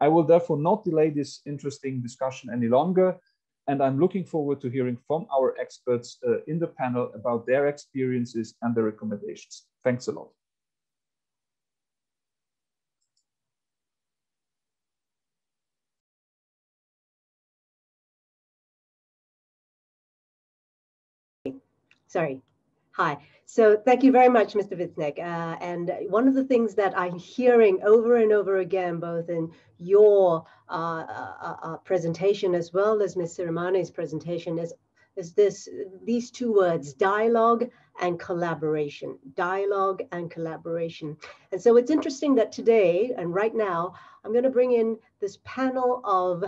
I will therefore not delay this interesting discussion any longer, and I'm looking forward to hearing from our experts uh, in the panel about their experiences and their recommendations. Thanks a lot. Sorry. Hi. So thank you very much, Mr. Wientzek. Uh, and one of the things that I'm hearing over and over again, both in your uh, uh, uh presentation as well as Ms. Sirimanne's presentation, is is this these two words, dialogue and collaboration, dialogue and collaboration. And so it's interesting that today and right now, I'm going to bring in this panel of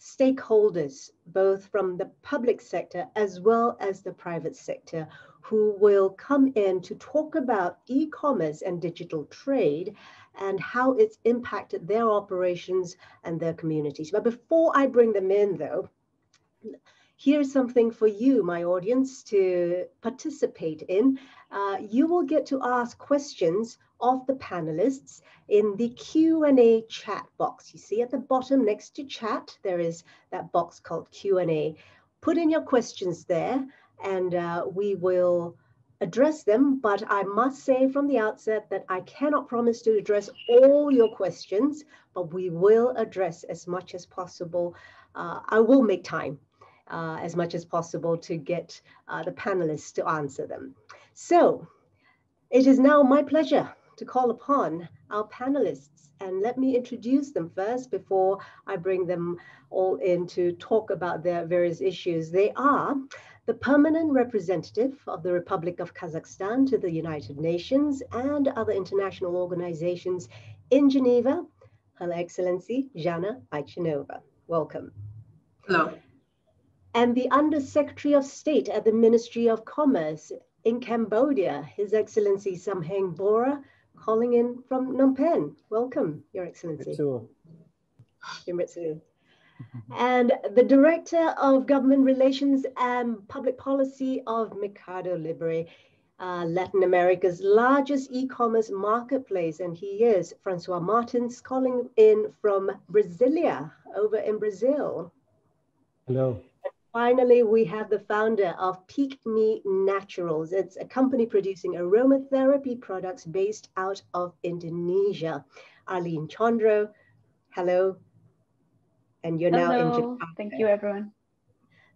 stakeholders, both from the public sector as well as the private sector, who will come in to talk about e-commerce and digital trade and how it's impacted their operations and their communities. But before I bring them in though, here's something for you, my audience, to participate in. Uh, you will get to ask questions of the panelists in the Q&A chat box. You see at the bottom next to chat, there is that box called Q&A. Put in your questions there and uh, we will address them, but I must say from the outset that I cannot promise to address all your questions, but we will address as much as possible. Uh, I will make time uh, as much as possible to get uh, the panelists to answer them. So it is now my pleasure to call upon our panelists and let me introduce them first before I bring them all in to talk about their various issues. They are the permanent representative of the Republic of Kazakhstan to the United Nations and other international organizations in Geneva, Her Excellency Zhanar Aitzhanova. Welcome. Hello. And the Undersecretary of State at the Ministry of Commerce in Cambodia, His Excellency Samheng Bora, calling in from Phnom Penh. Welcome, Your Excellency. Mitsu. And the Director of Government Relations and Public Policy of Mercado Libre, uh, Latin America's largest e-commerce marketplace. And he is Francois Martins calling in from Brasilia, over in Brazil. Hello. And Finally, we have the founder of Peak Me Naturals. It's a company producing aromatherapy products based out of Indonesia. Arlene Chondro, hello. And you're hello. now in Japan. Thank you, everyone.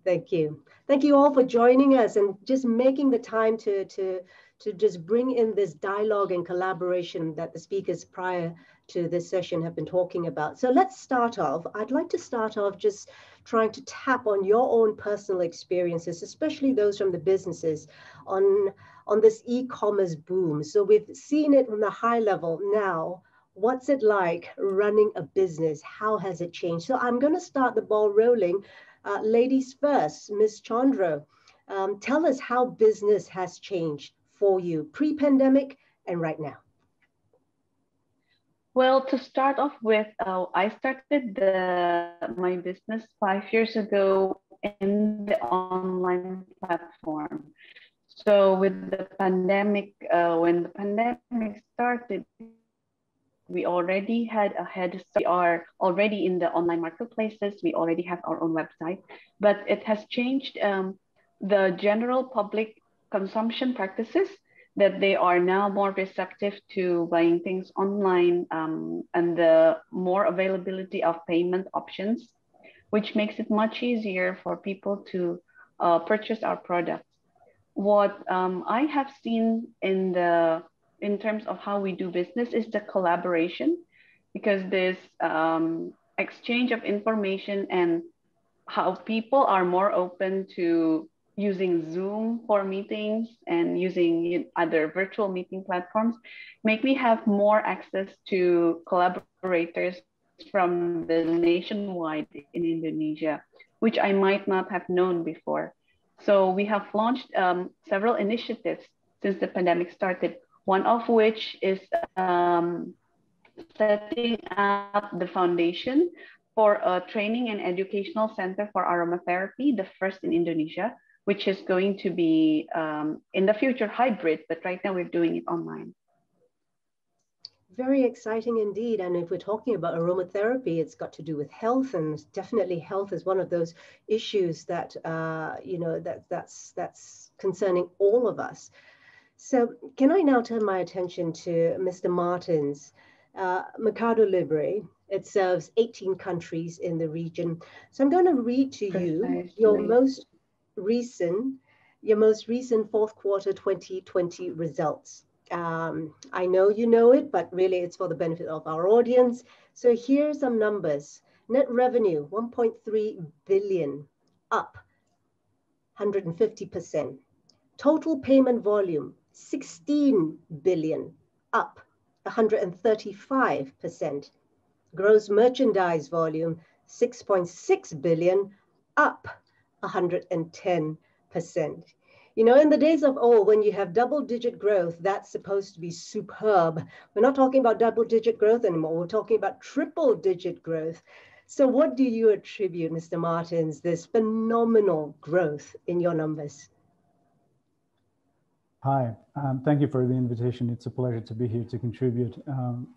Thank you. Thank you all for joining us and just making the time to, to, to just bring in this dialogue and collaboration that the speakers prior to this session have been talking about. So let's start off. I'd like to start off just trying to tap on your own personal experiences, especially those from the businesses on, on this e-commerce boom. So we've seen it from the high level now. What's it like running a business? How has it changed? So I'm going to start the ball rolling. Uh, ladies first, Ms. Chandra, um, tell us how business has changed for you pre-pandemic and right now. Well, to start off with, uh, I started the, my business five years ago in the online platform. So with the pandemic, uh, when the pandemic started, we already had a head start. We are already in the online marketplaces. We already have our own website, but it has changed um, the general public consumption practices that they are now more receptive to buying things online um, and the more availability of payment options, which makes it much easier for people to uh, purchase our products. What um, I have seen in the in terms of how we do business is the collaboration, because this um, exchange of information and how people are more open to using Zoom for meetings and using other virtual meeting platforms make me have more access to collaborators from the nationwide in Indonesia, which I might not have known before. So we have launched um, several initiatives since the pandemic started, one of which is um, setting up the foundation for a training and educational center for aromatherapy, the first in Indonesia, which is going to be um, in the future hybrid, but right now we're doing it online. Very exciting indeed. And if we're talking about aromatherapy, it's got to do with health, and definitely health is one of those issues that uh, you know that that's that's concerning all of us. So, can I now turn my attention to Mr. Martins? Uh, Mercado Libre. It serves 18 countries in the region. So I'm going to read to you your most recent, your most recent fourth quarter 2020 results. Um, I know you know it, but really it's for the benefit of our audience. So here are some numbers. Net revenue, 1.3 billion, up 150%. Total payment volume, 16 billion, up 135%. Gross merchandise volume, 6.6 billion, up 110%. You know, in the days of old, when you have double digit growth, that's supposed to be superb. We're not talking about double digit growth anymore. We're talking about triple digit growth. So, what do you attribute, Mr. Martins, this phenomenal growth in your numbers? Hi, um, thank you for the invitation. It's a pleasure to be here to contribute. Um,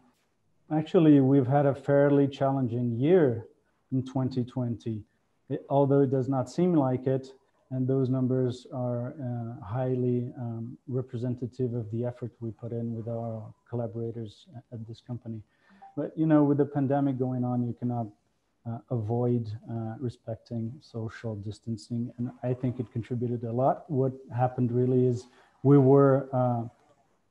actually, we've had a fairly challenging year in 2020. It, although it does not seem like it, and those numbers are uh, highly um, representative of the effort we put in with our collaborators at this company. But you know, with the pandemic going on, you cannot uh, avoid uh, respecting social distancing, and I think it contributed a lot. What happened really is we were uh,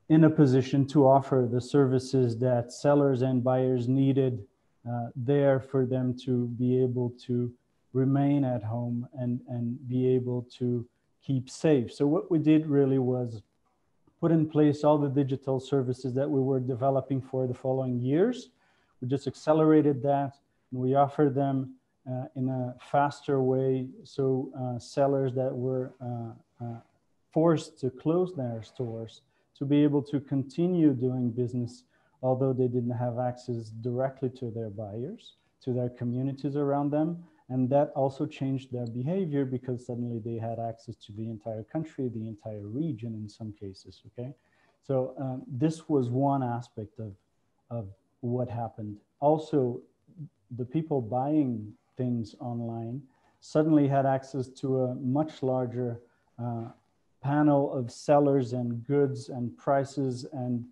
in a position to offer the services that sellers and buyers needed uh, there for them to be able to remain at home and, and be able to keep safe. So what we did really was put in place all the digital services that we were developing for the following years. We just accelerated that and we offered them uh, in a faster way. So uh, sellers that were uh, uh forced to close their stores to be able to continue doing business, although they didn't have access directly to their buyers, to their communities around them, and that also changed their behavior because suddenly they had access to the entire country, the entire region in some cases, okay? So um, this was one aspect of, of what happened. Also, the people buying things online suddenly had access to a much larger uh, panel of sellers and goods and prices and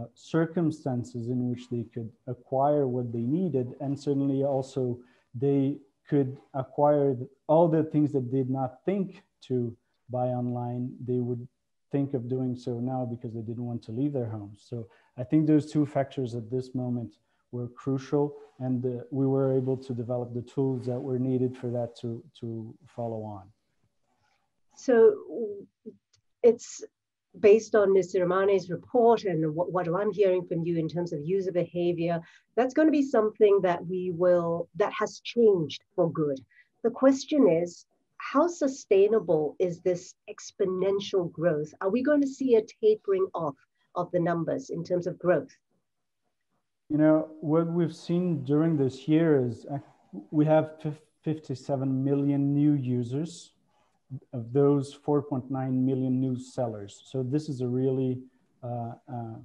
uh, circumstances in which they could acquire what they needed. And certainly also they could acquire all the things that did not think to buy online, they would think of doing so now because they didn't want to leave their homes. So I think those two factors at this moment were crucial and uh, we were able to develop the tools that were needed for that to, to follow on. So it's based on Mr. Ramane's report and what, what I'm hearing from you in terms of user behavior, that's going to be something that we will, that has changed for good. The question is, how sustainable is this exponential growth? Are we going to see a tapering off of the numbers in terms of growth? You know, what we've seen during this year is uh, we have 57 million new users of those 4.9 million new sellers. So this is a really uh, uh,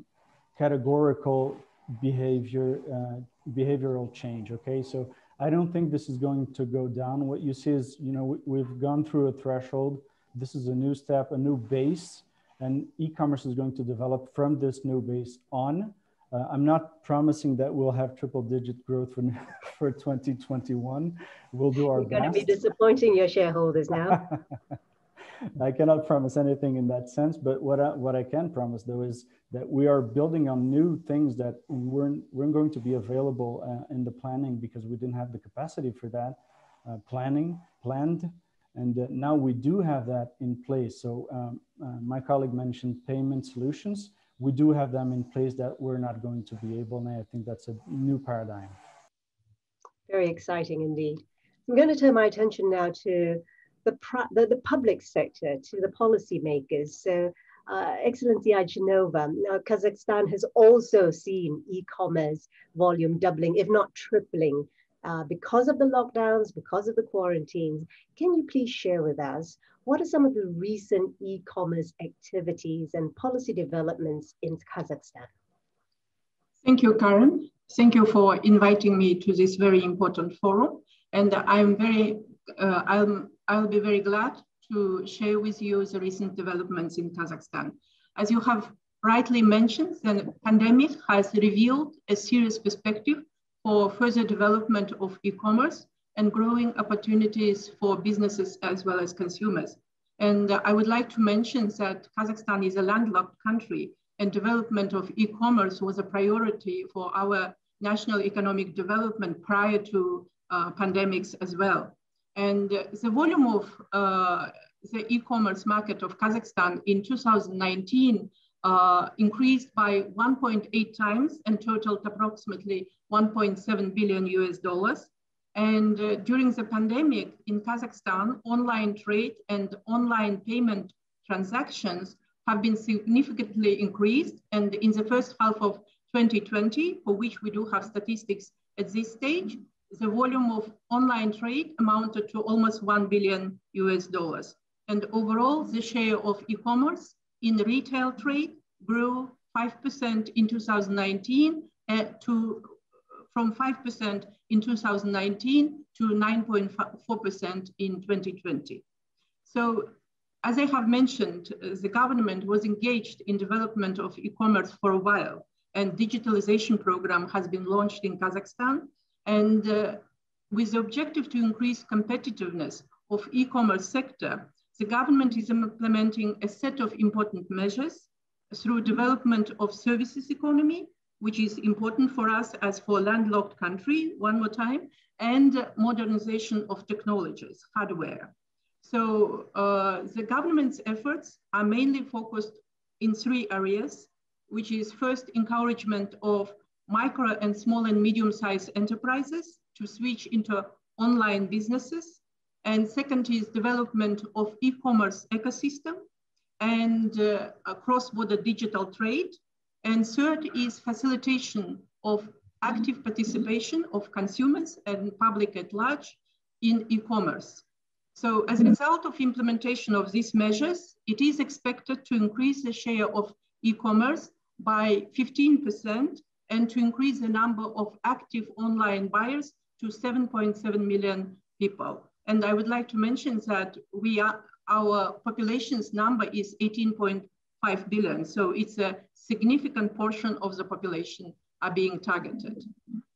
categorical behavior, uh, behavioral change. Okay, so I don't think this is going to go down. What you see is, you know, we, have gone through a threshold. This is a new step, a new base, and e-commerce is going to develop from this new base on. Uh, I'm not promising that we'll have triple digit growth for, for 2021. We'll do our You're best. going to be disappointing your shareholders now. I cannot promise anything in that sense, but what I, what I can promise though is that we are building on new things that weren't, weren't going to be available uh, in the planning because we didn't have the capacity for that uh, planning, planned. And uh, now we do have that in place. So um, uh, my colleague mentioned payment solutions we do have them in place that we're not going to be able, and I think that's a new paradigm. Very exciting indeed. I'm going to turn my attention now to the, the, the public sector, to the policymakers. So, uh, Excellency Aitzhanova, now Kazakhstan has also seen e-commerce volume doubling, if not tripling, uh, because of the lockdowns, because of the quarantines. Can you please share with us what are some of the recent e-commerce activities and policy developments in Kazakhstan? Thank you, Karen. Thank you for inviting me to this very important forum. And I'm very, uh, I'm, I'll be very glad to share with you the recent developments in Kazakhstan. As you have rightly mentioned, the pandemic has revealed a serious perspective for further development of e-commerce and growing opportunities for businesses as well as consumers. And uh, I would like to mention that Kazakhstan is a landlocked country and development of e-commerce was a priority for our national economic development prior to uh, pandemics as well. And uh, the volume of uh, the e-commerce market of Kazakhstan in 2019 uh, increased by 1.8 times and totaled approximately 1.7 billion US dollars. And uh, during the pandemic in Kazakhstan, online trade and online payment transactions have been significantly increased. And in the first half of 2020, for which we do have statistics at this stage, the volume of online trade amounted to almost 1 billion US dollars. And overall, the share of e-commerce in retail trade grew 5% in 2019 uh, to from 5% in 2019 to 9.4% in 2020. So as I have mentioned, uh, the government was engaged in development of e-commerce for a while and digitalization program has been launched in Kazakhstan. And uh, with the objective to increase competitiveness of e-commerce sector, the government is implementing a set of important measures through development of services economy, which is important for us as for landlocked country, one more time, and modernization of technologies, hardware. So uh, the government's efforts are mainly focused in three areas, which is first encouragement of micro and small and medium-sized enterprises to switch into online businesses. And second is development of e-commerce ecosystem and uh, cross-border digital trade. And third is facilitation of active participation of consumers and public at large in e-commerce. So as a result of implementation of these measures, it is expected to increase the share of e-commerce by 15% and to increase the number of active online buyers to 7.7 million people. And I would like to mention that we are, our population's number is 18.5 billion. So it's a significant portion of the population are being targeted.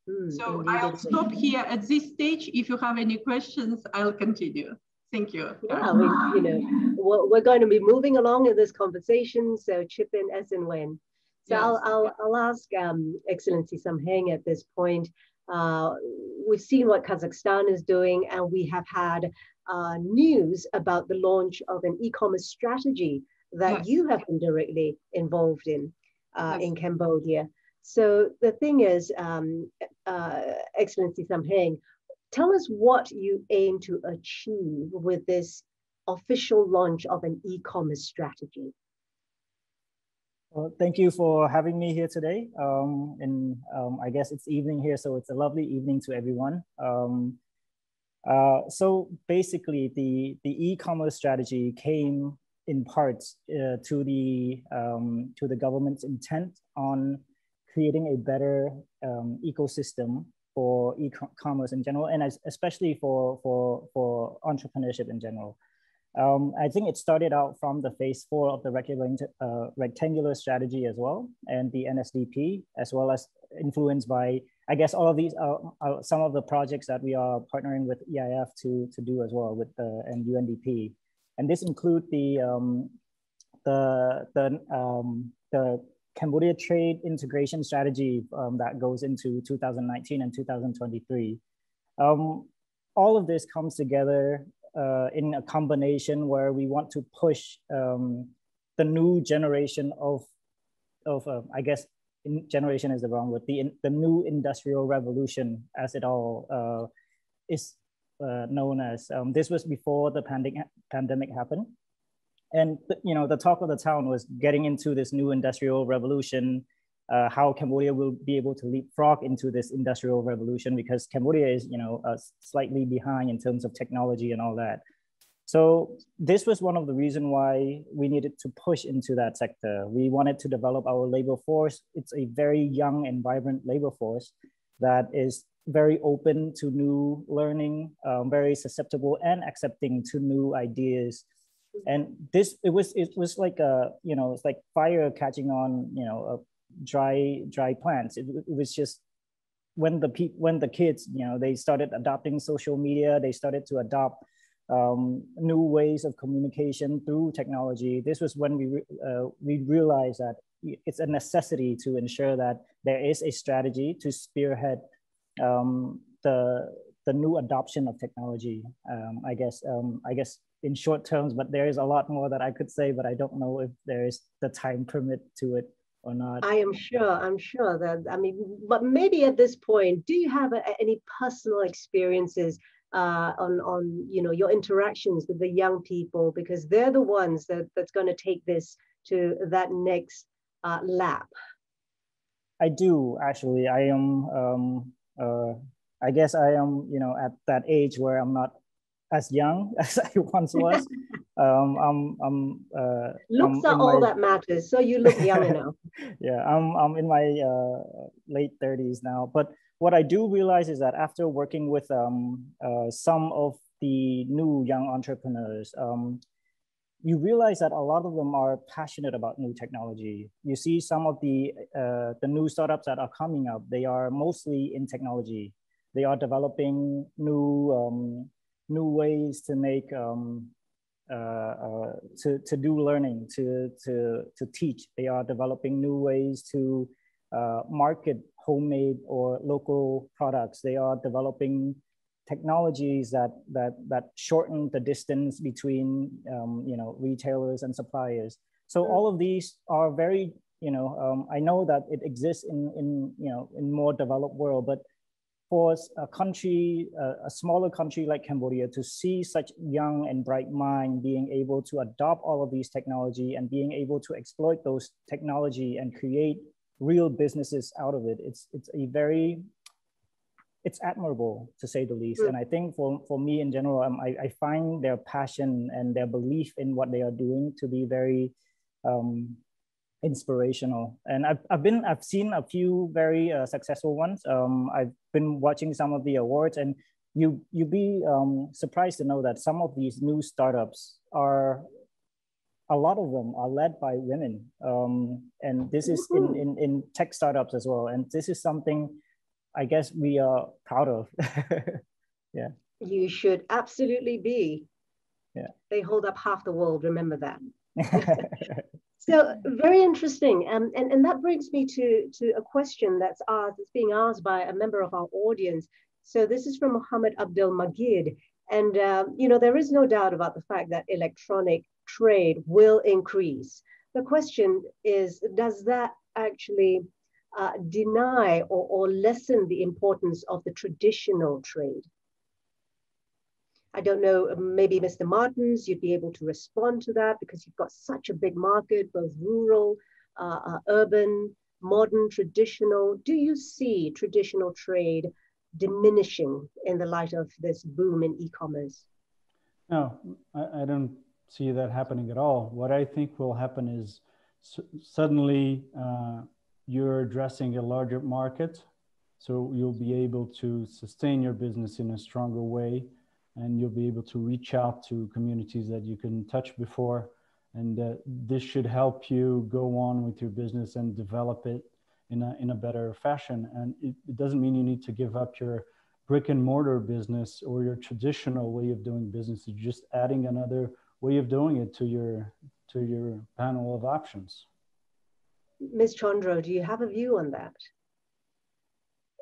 Mm, so I'll stop here at this stage. If you have any questions, I'll continue. Thank you. Yeah, we, you know, we're, we're going to be moving along in this conversation. So chip in as and when. So yes. I'll, I'll, I'll ask um, Excellency Samheng at this point. Uh, we've seen what Kazakhstan is doing, and we have had uh, news about the launch of an e-commerce strategy that yes. you have been directly involved in uh, yes. in Cambodia. So the thing is, um, uh, Excellency Samheng, tell us what you aim to achieve with this official launch of an e-commerce strategy. Well, thank you for having me here today. Um, and um, I guess it's evening here, so it's a lovely evening to everyone. Um, uh, so basically, the, the e-commerce strategy came in part uh, to, the, um, to the government's intent on creating a better um, ecosystem for e-commerce in general, and especially for, for, for entrepreneurship in general. Um, I think it started out from the phase four of the uh, rectangular strategy as well, and the NSDP, as well as influenced by, I guess, all of these are, are some of the projects that we are partnering with EIF to, to do as well with the and UNDP. And this include the, um, the, the, um, the Cambodia trade integration strategy um, that goes into 2019 and 2023. Um, all of this comes together uh, in a combination where we want to push um, the new generation of, of uh, I guess, generation is the wrong word, the, the new industrial revolution as it all uh, is uh, known as. Um, this was before the pandemic, pandemic happened. And you know, the talk of the town was getting into this new industrial revolution, uh, how Cambodia will be able to leapfrog into this industrial revolution because Cambodia is, you know, uh, slightly behind in terms of technology and all that. So this was one of the reasons why we needed to push into that sector. We wanted to develop our labor force. It's a very young and vibrant labor force that is very open to new learning, um, very susceptible and accepting to new ideas. And this, it was, it was like a, you know, it's like fire catching on, you know, dry, dry plants. It, it was just when the pe- when the kids, you know, they started adopting social media, they started to adopt um, new ways of communication through technology. This was when we, uh, we realized that it's a necessity to ensure that there is a strategy to spearhead um, the, the new adoption of technology. Um, I guess, um, I guess in short terms, but there is a lot more that I could say, but I don't know if there is the time permit to it or not. I am sure, I'm sure that, I mean, but maybe at this point, do you have a, any personal experiences uh, on on you know your interactions with the young people because they're the ones that that's going to take this to that next uh, lap. I do actually. I am. Um, uh, I guess I am. You know, at that age where I'm not as young as I once was. um, I'm. I'm. Uh, Looks I'm are all my... that matters. So you look young enough. yeah, I'm. I'm in my uh, late 30s now, but what I do realize is that after working with um, uh, some of the new young entrepreneurs, um, you realize that a lot of them are passionate about new technology. You see some of the, uh, the new startups that are coming up, they are mostly in technology. They are developing new, um, new ways to make, um, uh, uh, to, to do learning, to, to, to teach. They are developing new ways to uh, market homemade or local products. They are developing technologies that that that shorten the distance between um, you know retailers and suppliers. So mm. all of these are very you know um, I know that it exists in in you know in more developed world, but for a country, a smaller country like Cambodia, to see such young and bright mind being able to adopt all of these technology and being able to exploit those technology and create real businesses out of it. It's it's a very it's admirable to say the least. Mm. And I think for, for me in general, um, I, I find their passion and their belief in what they are doing to be very um, inspirational. And I've, I've been, I've seen a few very uh, successful ones. Um, I've been watching some of the awards and you, you'd be um, surprised to know that some of these new startups are a lot of them are led by women. Um, and this is in, in, in tech startups as well. And this is something I guess we are proud of. yeah. You should absolutely be. Yeah. They hold up half the world, remember that. so very interesting. Um, and, and that brings me to, to a question that's asked, that's being asked by a member of our audience. So this is from Mohammed Abdul Magid. And, um, you know, there is no doubt about the fact that electronic trade will increase. The question is, does that actually uh, deny or, or lessen the importance of the traditional trade? I don't know, maybe Mr. Martins, you'd be able to respond to that because you've got such a big market, both rural, uh, uh, urban, modern, traditional. Do you see traditional trade diminishing in the light of this boom in e-commerce? No, I, I, don't see that happening at all. What I think will happen is suddenly uh, you're addressing a larger market, so you'll be able to sustain your business in a stronger way, and you'll be able to reach out to communities that you couldn't touch before. And uh, this should help you go on with your business and develop it in a, in a better fashion. And it, it doesn't mean you need to give up your brick and mortar business or your traditional way of doing business. You're just adding another way of doing it to your to your panel of options. Ms. Chondro, do you have a view on that?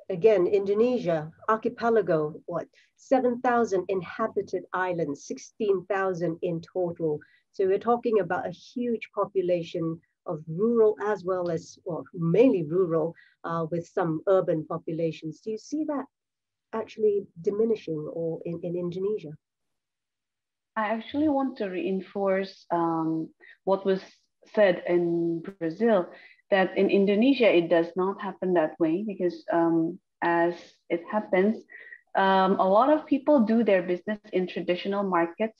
Again, Indonesia, archipelago, what, 7,000 inhabited islands, 16,000 in total. So we're talking about a huge population of rural as well as, well, mainly rural uh, with some urban populations. Do you see that actually diminishing or in, in Indonesia? I actually want to reinforce um, what was said in Brazil, that in Indonesia, it does not happen that way because um, as it happens, um, a lot of people do their business in traditional markets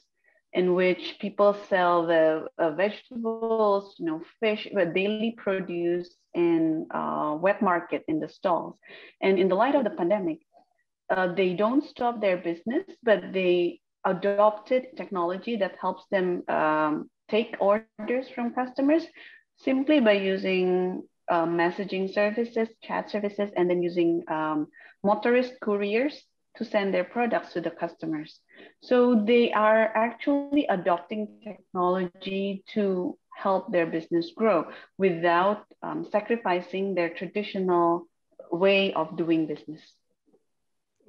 in which people sell the uh, vegetables, you know, fish, but daily produce in uh, wet market in the stalls. And in the light of the pandemic, uh, they don't stop their business, but they adopted technology that helps them um, take orders from customers simply by using uh, messaging services, chat services, and then using um, motorist couriers to send their products to the customers. So they are actually adopting technology to help their business grow without um, sacrificing their traditional way of doing business.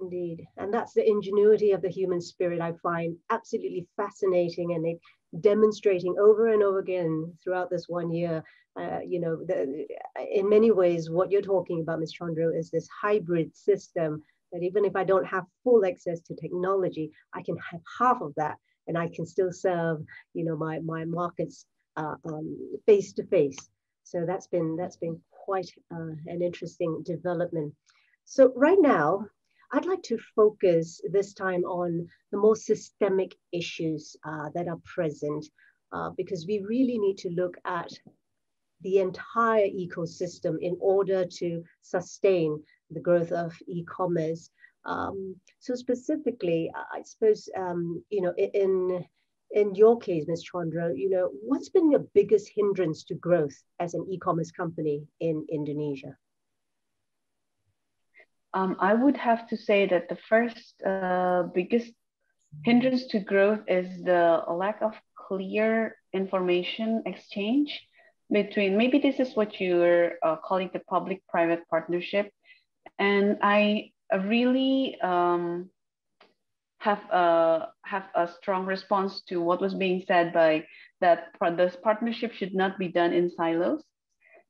Indeed. And that's the ingenuity of the human spirit I find absolutely fascinating and it demonstrating over and over again throughout this one year. Uh, you know, the, in many ways, what you're talking about, Ms. Chandro, is this hybrid system that even if I don't have full access to technology, I can have half of that and I can still serve, you know, my, my markets face to face. So that's been, that's been quite uh, an interesting development. So right now, I'd like to focus this time on the more systemic issues uh, that are present uh, because we really need to look at the entire ecosystem in order to sustain the growth of e-commerce. Um, so specifically, I suppose, um, you know, in, in your case, Ms. Chandra, you know, what's been your biggest hindrance to growth as an e-commerce company in Indonesia? Um, I would have to say that the first uh, biggest hindrance to growth is the lack of clear information exchange between maybe this is what you're uh, calling the public-private partnership. And I really um, have a have a strong response to what was being said by that this partnership should not be done in silos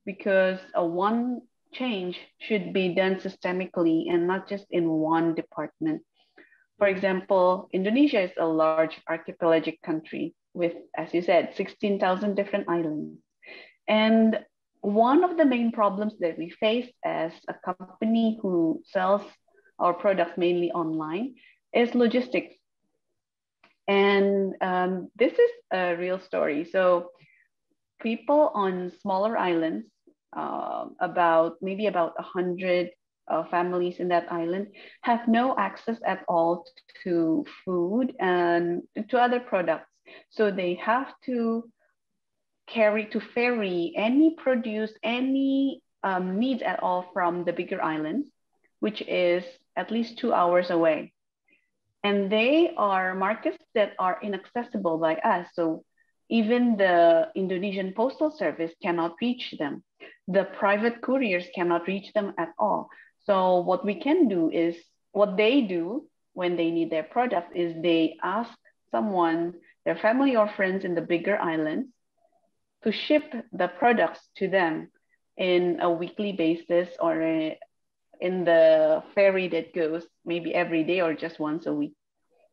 because a one change should be done systemically and not just in one department. For example, Indonesia is a large archipelagic country with, as you said, 16,000 different islands. And one of the main problems that we face as a company who sells our products mainly online is logistics. And um, this is a real story. So people on smaller islands, uh, about maybe about 100 uh, families in that island have no access at all to food and to other products. So they have to carry to ferry any produce, any um, needs at all from the bigger islands, which is at least two hours away. And they are markets that are inaccessible by us. So even the Indonesian Postal Service cannot reach them. The private couriers cannot reach them at all. So what we can do is what they do when they need their product is they ask someone, their family or friends in the bigger islands, to ship the products to them in a weekly basis or a, in the ferry that goes maybe every day or just once a week.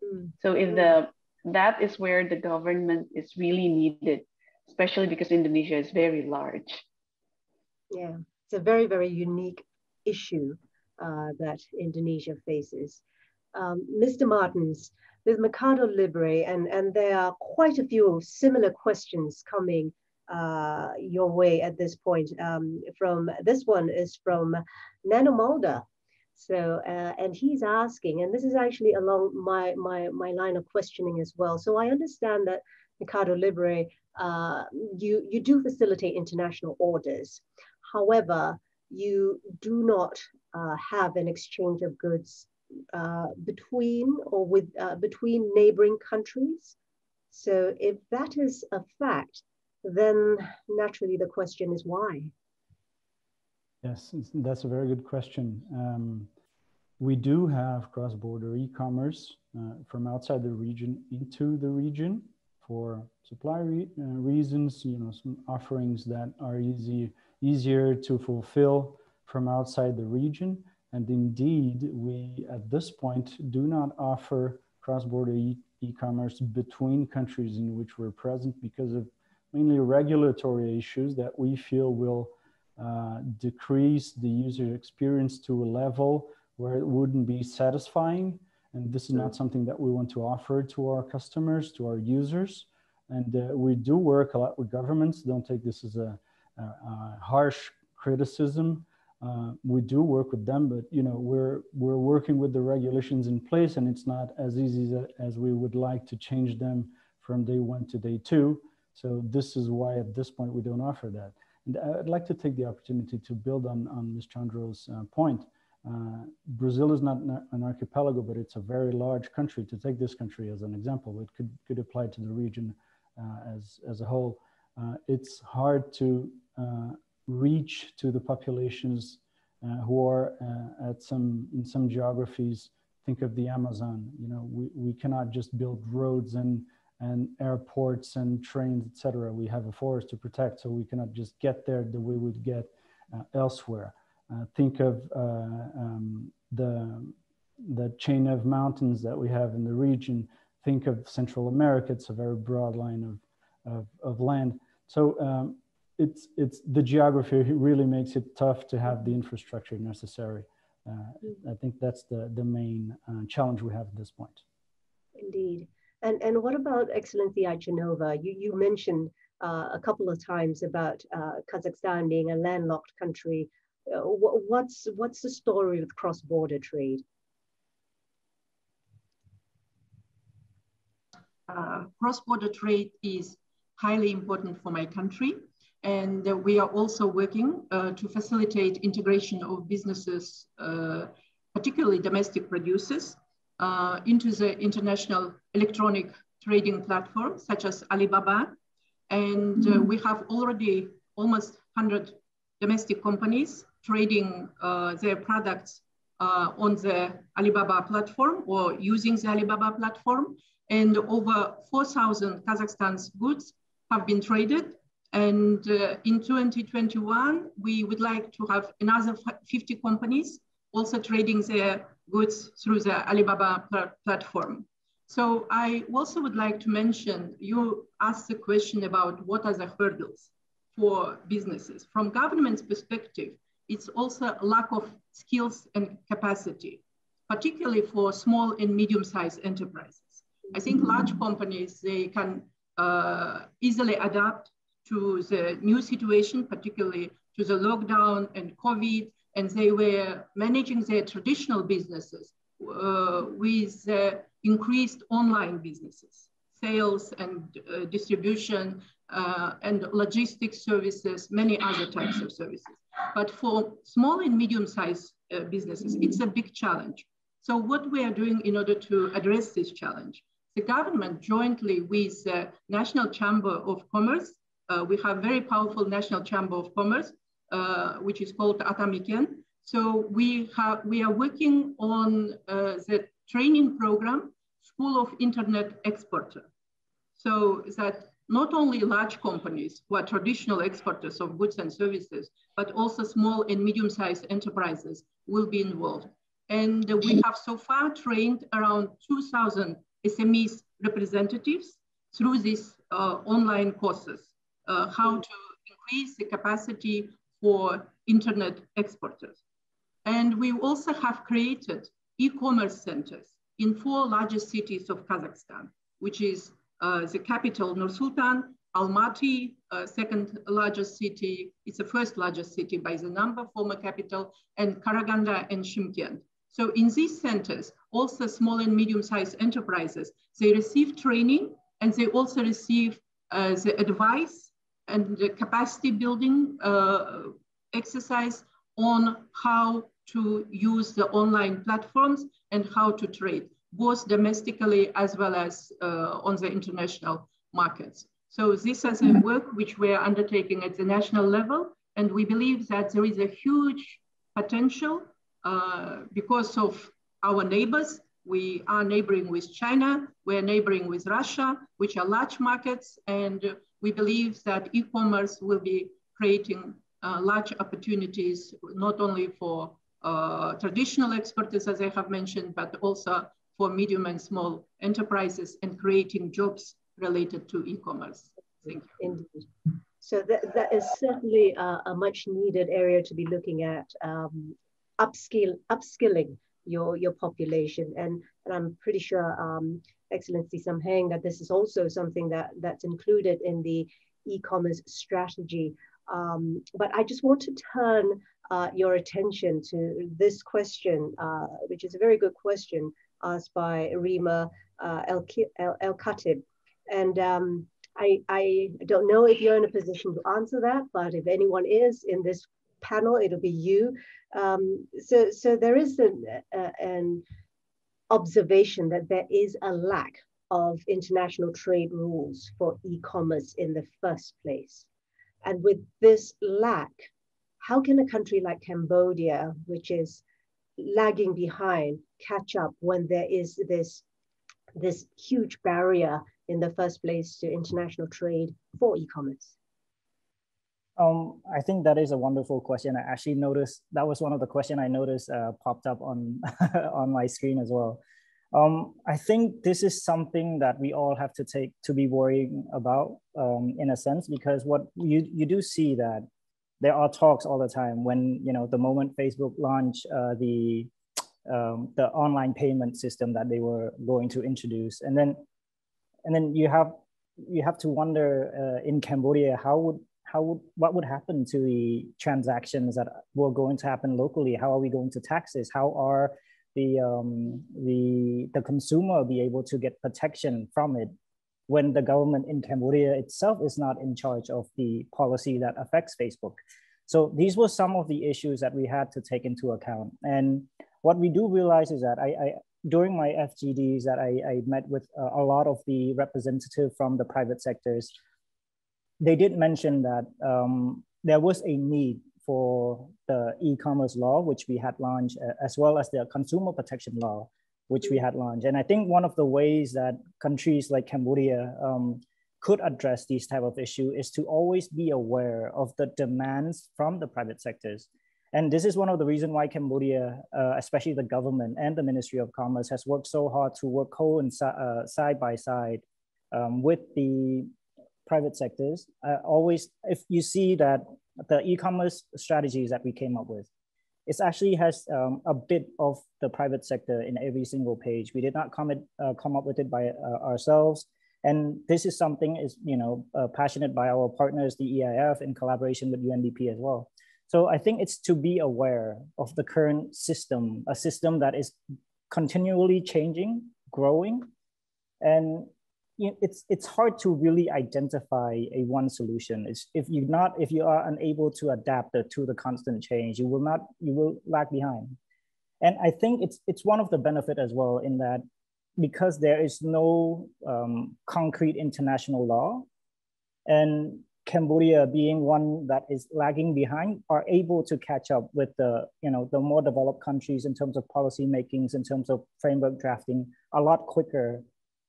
Mm. So if the that is where the government is really needed, especially because Indonesia is very large. Yeah, it's a very, very unique issue uh, that Indonesia faces. Um, Mr. Martins, there's Mercado Libre, and, and there are quite a few similar questions coming uh, your way at this point. Um, from this one is from Nanno Mulder. So, uh, and he's asking, and this is actually along my, my, my line of questioning as well. So I understand that Mercado Libre, uh, you, you do facilitate international orders. However, you do not uh, have an exchange of goods uh, between or with uh, between neighboring countries. So if that is a fact, then naturally the question is why? Yes, that's a very good question. Um, we do have cross-border e-commerce uh, from outside the region into the region for supply re uh, reasons, you know, some offerings that are easy, easier to fulfill from outside the region. And indeed, we at this point do not offer cross-border e-commerce e between countries in which we're present because of mainly regulatory issues that we feel will uh, decrease the user experience to a level where it wouldn't be satisfying And this is not something that we want to offer to our customers, to our users. And uh, we do work a lot with governments. Don't take this as a harsh criticism. Uh, we do work with them, but you know we're we're working with the regulations in place, and it's not as easy as, we would like to change them from day one to day two. So this is why at this point we don't offer that. And I'd like to take the opportunity to build on on Ms. Chandro's uh, point. Uh, Brazil is not an archipelago, but it's a very large country. To take this country as an example, it could could apply to the region uh, as as a whole. Uh, it's hard to uh, reach to the populations uh, who are at some in some geographies think of the amazon you know we, we cannot just build roads and and airports and trains etc we have a forest to protect so we cannot just get there the way we'd get uh, elsewhere. Uh, think of uh, um, the the chain of mountains that we have in the region. Think of central america it's a very broad line of of, of land so um, it's it's the geography really makes it tough to have the infrastructure necessary. Uh. I think that's the the main uh, challenge we have at this point. Indeed, and and what about Excellency Aitzhanova? You you mentioned uh, a couple of times about uh, Kazakhstan being a landlocked country. Uh, what's what's the story with cross border trade? Uh, cross border trade is highly important for my country and uh, we are also working uh, to facilitate integration of businesses, uh, particularly domestic producers, into the international electronic trading platform, such as Alibaba. And uh, we have already almost 100 domestic companies trading uh, their products uh, on the Alibaba platform or using the Alibaba platform. And over 4,000 Kazakhstan's goods have been traded and uh, in 2021, we would like to have another 50 companies also trading their goods through the Alibaba platform. So I also would like to mention, you asked the question about what are the hurdles for businesses. From government's perspective, it's also a lack of skills and capacity, particularly for small and medium-sized enterprises. I think large companies, they can easily adapt to the new situation, particularly to the lockdown and COVID, and they were managing their traditional businesses uh, with uh, increased online businesses, sales and uh, distribution uh, and logistics services, many other types of services. But for small and medium-sized uh, businesses, it's a big challenge. So what we are doing in order to address this challenge, the government jointly with the National Chamber of Commerce uh, we have very powerful National Chamber of Commerce, uh, which is called Atameken. So we have we are working on uh, the training program, School of Internet Exporter. So that not only large companies who are traditional exporters of goods and services, but also small and medium-sized enterprises will be involved. And we have so far trained around 2,000 SMEs representatives through these uh, online courses uh, how to increase the capacity for internet exporters. And we also have created e-commerce centers in four largest cities of Kazakhstan, which is uh, the capital Nur-Sultan, Almaty, uh, second largest city, it's the first largest city by the number, former capital, and Karaganda and Shymkent. So in these centers, also small and medium-sized enterprises, they receive training and they also receive uh, the advice and the capacity building uh, exercise on how to use the online platforms and how to trade, both domestically as well as uh, on the international markets. So this is a work which we are undertaking at the national level, and we believe that there is a huge potential because of our neighbors. We are neighboring with China, we're neighboring with Russia, which are large markets, and we believe that e-commerce will be creating uh, large opportunities, not only for uh, traditional exporters, as I have mentioned, but also for medium and small enterprises and creating jobs related to e-commerce. Thank you. Indeed. So that, that is certainly a, a much needed area to be looking at, um, upskill, upskilling your, your population. And and I'm pretty sure um, Excellency Samheng that this is also something that that's included in the e-commerce strategy. Um, but I just want to turn uh, your attention to this question, uh, which is a very good question asked by Rima uh, El, El, Khatib. And um, I, I don't know if you're in a position to answer that, but if anyone is in this panel, it'll be you. Um, so, so there is an, uh, an observation that there is a lack of international trade rules for e-commerce in the first place. And with this lack, how can a country like Cambodia, which is lagging behind, catch up when there is this, this huge barrier in the first place to international trade for e-commerce? Um, I think that is a wonderful question. I actually noticed that was one of the questions I noticed uh, popped up on on my screen as well. Um, I think this is something that we all have to take to be worrying about um, in a sense, because what you, you do see that there are talks all the time when, you know, the moment Facebook launched uh, the, um, the online payment system that they were going to introduce. And then, and then you have, you have to wonder uh, in Cambodia, how would, how would, what would happen to the transactions that were going to happen locally? How are we going to tax this? How are the um, the the consumer be able to get protection from it when the government in Cambodia itself is not in charge of the policy that affects Facebook. So these were some of the issues that we had to take into account. And what we do realize is that I, I during my FGDs that I, I met with a, a lot of the representative from the private sectors, they did mention that um, there was a need for the e-commerce law, which we had launched, uh, as well as the consumer protection law, which we had launched. And I think one of the ways that countries like Cambodia um, could address these type of issue is to always be aware of the demands from the private sectors. And this is one of the reasons why Cambodia, uh, especially the government and the Ministry of Commerce, has worked so hard to work co and uh, side by side um, with the private sectors. Uh, always, if you see that the e-commerce strategies that we came up with. It actually has um, a bit of the private sector in every single page. We did not come, it, uh, come up with it by uh, ourselves. And this is something is, you know, uh, passionate by our partners, the EIF in collaboration with UNDP as well. So I think it's to be aware of the current system, a system that is continually changing, growing, and it's it's hard to really identify a one solution. It's, if you not if you are unable to adapt to the constant change, you will not you will lag behind. And I think it's it's one of the benefit as well in that because there is no um, concrete international law, and Cambodia being one that is lagging behind are able to catch up with the you know the more developed countries in terms of policy makings, in terms of framework drafting a lot quicker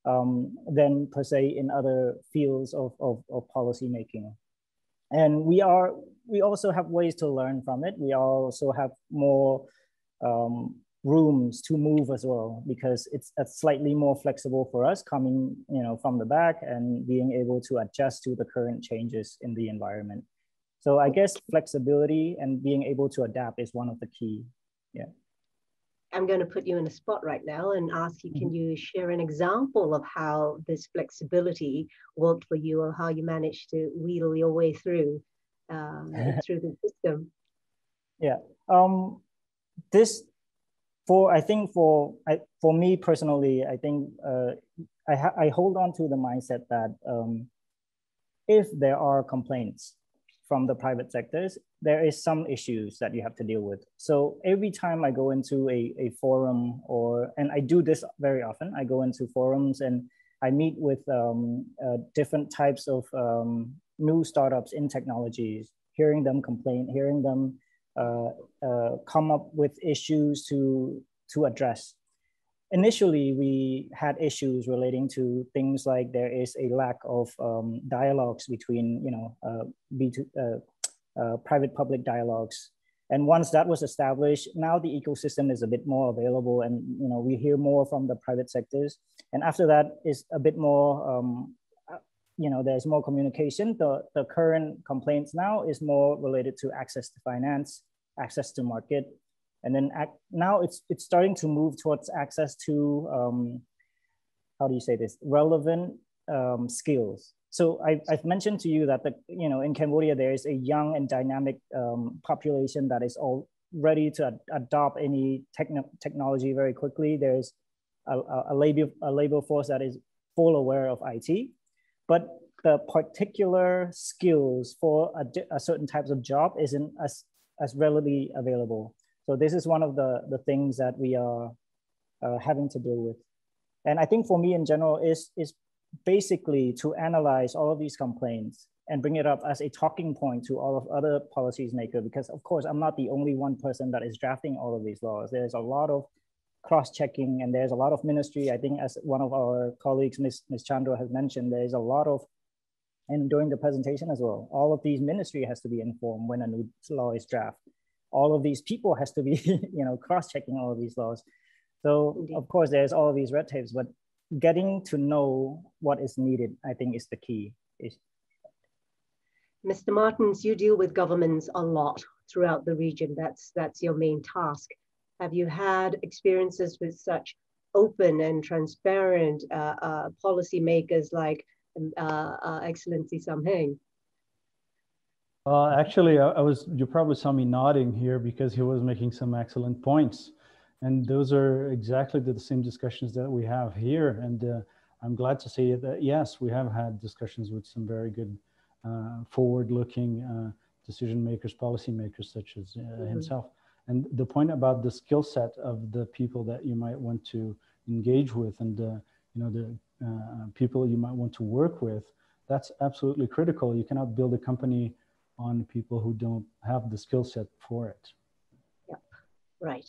um, than per se in other fields of, of, of policy making. And we are we also have ways to learn from it. We also have more um, rooms to move as well because it's, it's slightly more flexible for us coming you know from the back and being able to adjust to the current changes in the environment. So I guess flexibility and being able to adapt is one of the key. Yeah. I'm going to put you in a spot right now and ask you, can mm-hmm. you share an example of how this flexibility worked for you or how you managed to wheedle your way through um, through the system? Yeah, um, this for I think for I, for me personally, I think uh, I, I hold on to the mindset that um, if there are complaints from the private sectors, there is some issues that you have to deal with. So every time I go into a, a forum or, and I do this very often, I go into forums and I meet with um, uh, different types of um, new startups in technologies, hearing them complain, hearing them uh, uh, come up with issues to, to address initially we had issues relating to things like there is a lack of um, dialogues between you know uh, B2, uh, uh, private public dialogues. And once that was established now the ecosystem is a bit more available and you know we hear more from the private sectors. And after that is a bit more um, uh, you know there's more communication. The, the current complaints now is more related to access to finance access to market. And then now it's, it's starting to move towards access to, um, how do you say this, relevant um, skills. So I, have mentioned to you that the, you know, in Cambodia, there is a young and dynamic um, population that is all ready to ad adopt any techn technology very quickly. There's a, a, labor, a labor force that is full aware of IT, but the particular skills for a, a certain types of job isn't as, as readily available. So this is one of the, the things that we are uh, having to deal with. And I think for me in general is, is basically to analyze all of these complaints and bring it up as a talking point to all of other policies maker because of course I'm not the only one person that is drafting all of these laws. There's a lot of cross-checking and there's a lot of ministry. I think as one of our colleagues, Ms. Ms. Chandra has mentioned, there's a lot of, and during the presentation as well, all of these ministry has to be informed when a new law is drafted. All of these people has to be, you know, cross-checking all of these laws. So Indeed. of course there's all of these red tapes, but getting to know what is needed, I think is the key. Mr. Martins, you deal with governments a lot throughout the region. That's, that's your main task. Have you had experiences with such open and transparent uh, uh, policymakers like uh, uh Excellency Samheng? Uh, actually, I, I, was, you probably saw me nodding here because he was making some excellent points. And those are exactly the same discussions that we have here. And uh, I'm glad to say that, yes, we have had discussions with some very good uh, forward-looking uh, decision makers, policy makers, such as mm -hmm. himself. And the point about the skill set of the people that you might want to engage with and the, you know, the uh, people you might want to work with, that's absolutely critical. You cannot build a company on people who don't have the skill set for it. Yep, right.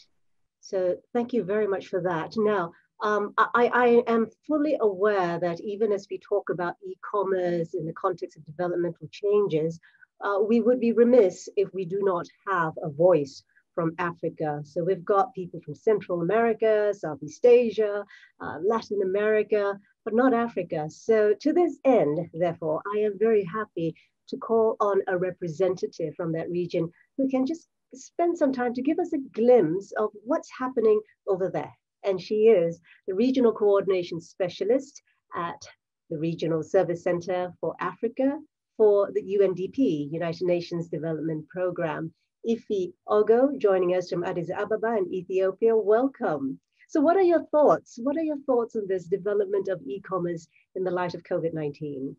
So thank you very much for that. Now, um, I, I, am fully aware that even as we talk about e-commerce in the context of developmental changes, uh, we would be remiss if we do not have a voice from Africa. So we've got people from Central America, Southeast Asia, uh, Latin America, but not Africa. So to this end, therefore, I am very happy to call on a representative from that region who can just spend some time to give us a glimpse of what's happening over there. And she is the Regional Coordination Specialist at the Regional Service Center for Africa for the UNDP, United Nations Development Program. Ifi Ogo joining us from Addis Ababa in Ethiopia. Welcome. So what are your thoughts? What are your thoughts on this development of e-commerce in the light of COVID-19?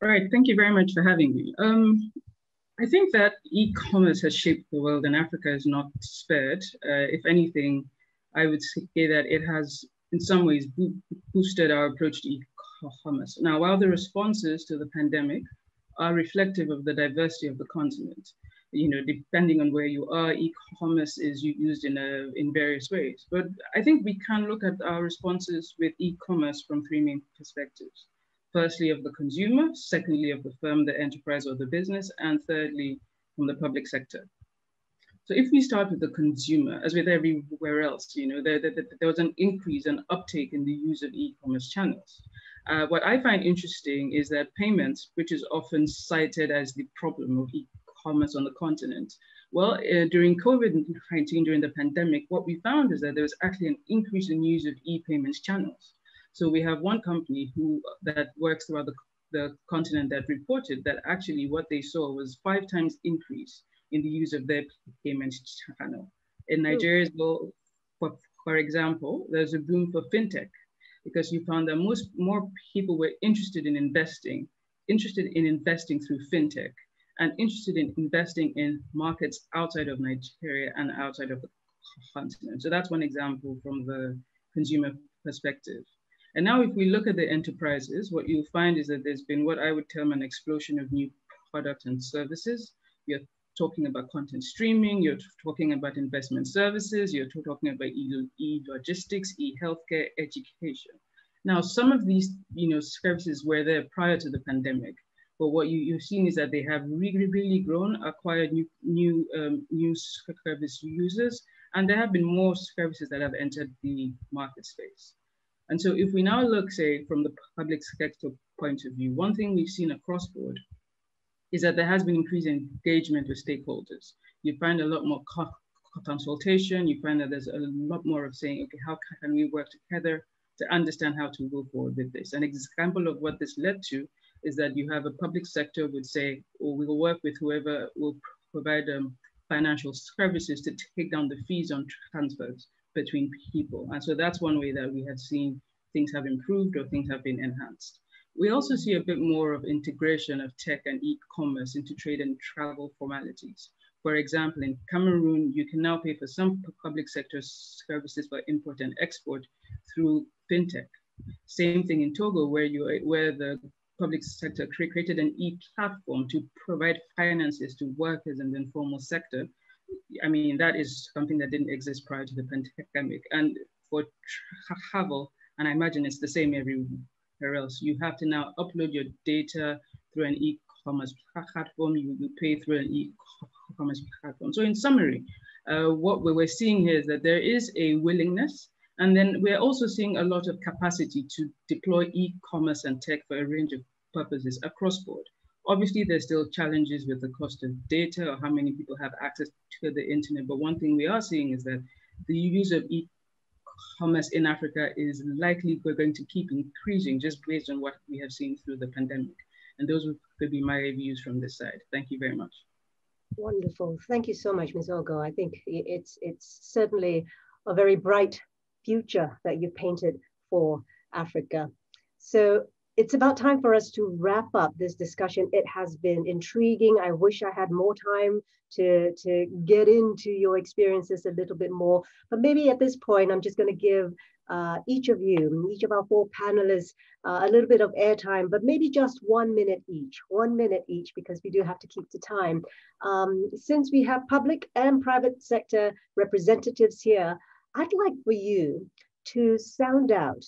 Right, thank you very much for having me. Um, I think that e-commerce has shaped the world and Africa is not spared. Uh, if anything, I would say that it has in some ways bo boosted our approach to e-commerce. Now, while the responses to the pandemic are reflective of the diversity of the continent, you know, depending on where you are, e-commerce is used in, a, in various ways. But I think we can look at our responses with e-commerce from three main perspectives. Firstly, of the consumer, secondly, of the firm, the enterprise or the business, and thirdly, from the public sector. So if we start with the consumer, as with everywhere else, you know, there, there, there was an increase and uptake in the use of e-commerce channels. Uh, what I find interesting is that payments, which is often cited as the problem of e commerce on the continent? Well, uh, during COVID-19, during the pandemic, what we found is that there was actually an increase in use of e-payments channels. So we have one company who that works throughout the, the continent that reported that actually what they saw was five times increase in the use of their payment channel. In hmm. Nigeria, well, for, for example, there's a boom for fintech because you found that most more people were interested in investing, interested in investing through fintech and interested in investing in markets outside of Nigeria and outside of the continent. So that's one example from the consumer perspective. And now if we look at the enterprises, what you'll find is that there's been what I would term an explosion of new products and services. You're talking about content streaming, you're talking about investment services, you're talking about e-logistics, e-healthcare, education. Now, some of these you know, services were there prior to the pandemic, but what you, you've seen is that they have really, really grown, acquired new, new, um, new service users, and there have been more services that have entered the market space. And so if we now look, say, from the public sector point of view, one thing we've seen across board is that there has been increased engagement with stakeholders. You find a lot more co consultation. You find that there's a lot more of saying, okay, how can we work together to understand how to go forward with this? An example of what this led to is that you have a public sector would say, oh, we will work with whoever will provide um, financial services to take down the fees on transfers between people. And so that's one way that we have seen things have improved or things have been enhanced. We also see a bit more of integration of tech and e-commerce into trade and travel formalities. For example, in Cameroon, you can now pay for some public sector services for import and export through fintech. Same thing in Togo, where you where the public sector created an e-platform to provide finances to workers in the informal sector. I mean, that is something that didn't exist prior to the pandemic. And for travel, and I imagine it's the same everywhere else, you have to now upload your data through an e-commerce platform, you, you pay through an e-commerce platform. So in summary, uh, what we we're seeing here is that there is a willingness and then we're also seeing a lot of capacity to deploy e-commerce and tech for a range of purposes across board. Obviously, there's still challenges with the cost of data or how many people have access to the internet. But one thing we are seeing is that the use of e-commerce in Africa is likely going to keep increasing just based on what we have seen through the pandemic. And those would be my views from this side. Thank you very much. Wonderful. Thank you so much, Ms. Ogo. I think it's, it's certainly a very bright future that you painted for Africa. So it's about time for us to wrap up this discussion. It has been intriguing. I wish I had more time to, to get into your experiences a little bit more. But maybe at this point, I'm just going to give uh, each of you, each of our four panelists, uh, a little bit of airtime, but maybe just one minute each, one minute each, because we do have to keep the time. Um, since we have public and private sector representatives here, I'd like for you to sound out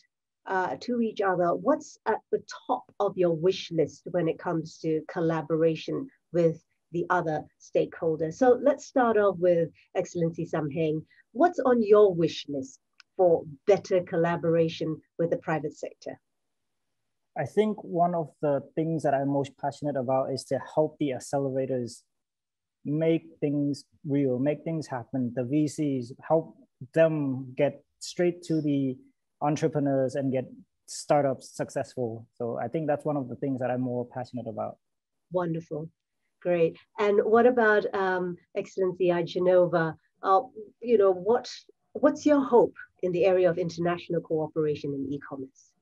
uh, to each other what's at the top of your wish list when it comes to collaboration with the other stakeholders. So let's start off with Excellency Samheng. What's on your wish list for better collaboration with the private sector? I think one of the things that I'm most passionate about is to help the accelerators make things real, make things happen. The VCs help them get straight to the entrepreneurs and get startups successful. So I think that's one of the things that I'm more passionate about. Wonderful. Great. And what about um, Excellency Aitzhanova? Uh, you know, what what's your hope in the area of international cooperation in e-commerce?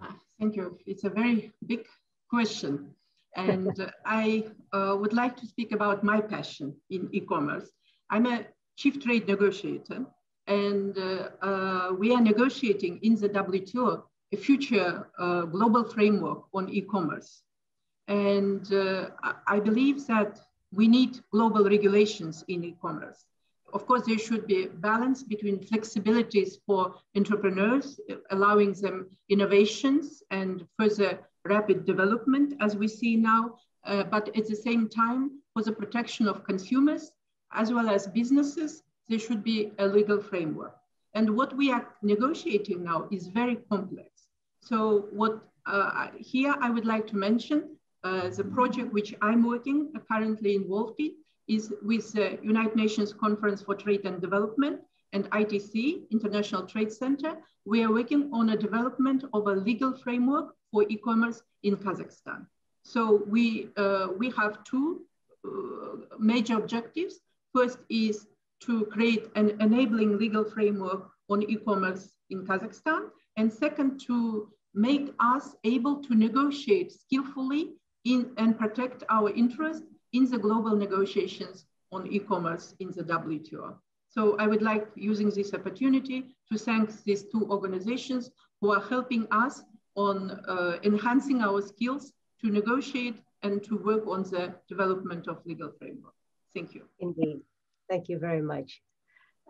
Ah, thank you. It's a very big question. And I uh, would like to speak about my passion in e-commerce. I'm a chief trade negotiator. And uh, uh, we are negotiating in the WTO a future uh, global framework on e-commerce. And I believe that we need global regulations in e-commerce. Of course, there should be a balance between flexibilities for entrepreneurs, allowing them innovations and further rapid development as we see now, uh, but at the same time, for the protection of consumers as well as businesses, there should be a legal framework. And what we are negotiating now is very complex. So what uh, here I would like to mention, uh, the project which I'm working uh, currently involved in is with the United Nations Conference for Trade and Development and ITC, International Trade Center. We are working on a development of a legal framework for e-commerce in Kazakhstan. So we, uh, we have two uh, major objectives. First is to create an enabling legal framework on e-commerce in Kazakhstan. And second, to make us able to negotiate skillfully in, and protect our interests in the global negotiations on e-commerce in the WTO. So I would like using this opportunity to thank these two organizations who are helping us on uh, enhancing our skills to negotiate and to work on the development of legal framework. Thank you. Indeed. Thank you very much.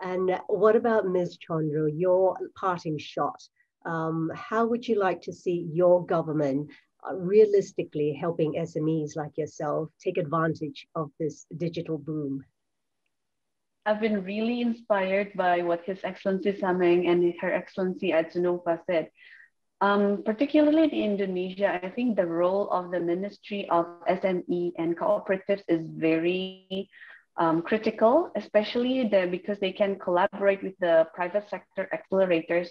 And what about Ms. Chandra, your parting shot? Um, how would you like to see your government uh, realistically helping SMEs like yourself take advantage of this digital boom? I've been really inspired by what His Excellency Samheng and Her Excellency Aitzhanova said. Um, particularly in Indonesia, I think the role of the Ministry of SME and Cooperatives is very um, critical, especially the, because they can collaborate with the private sector accelerators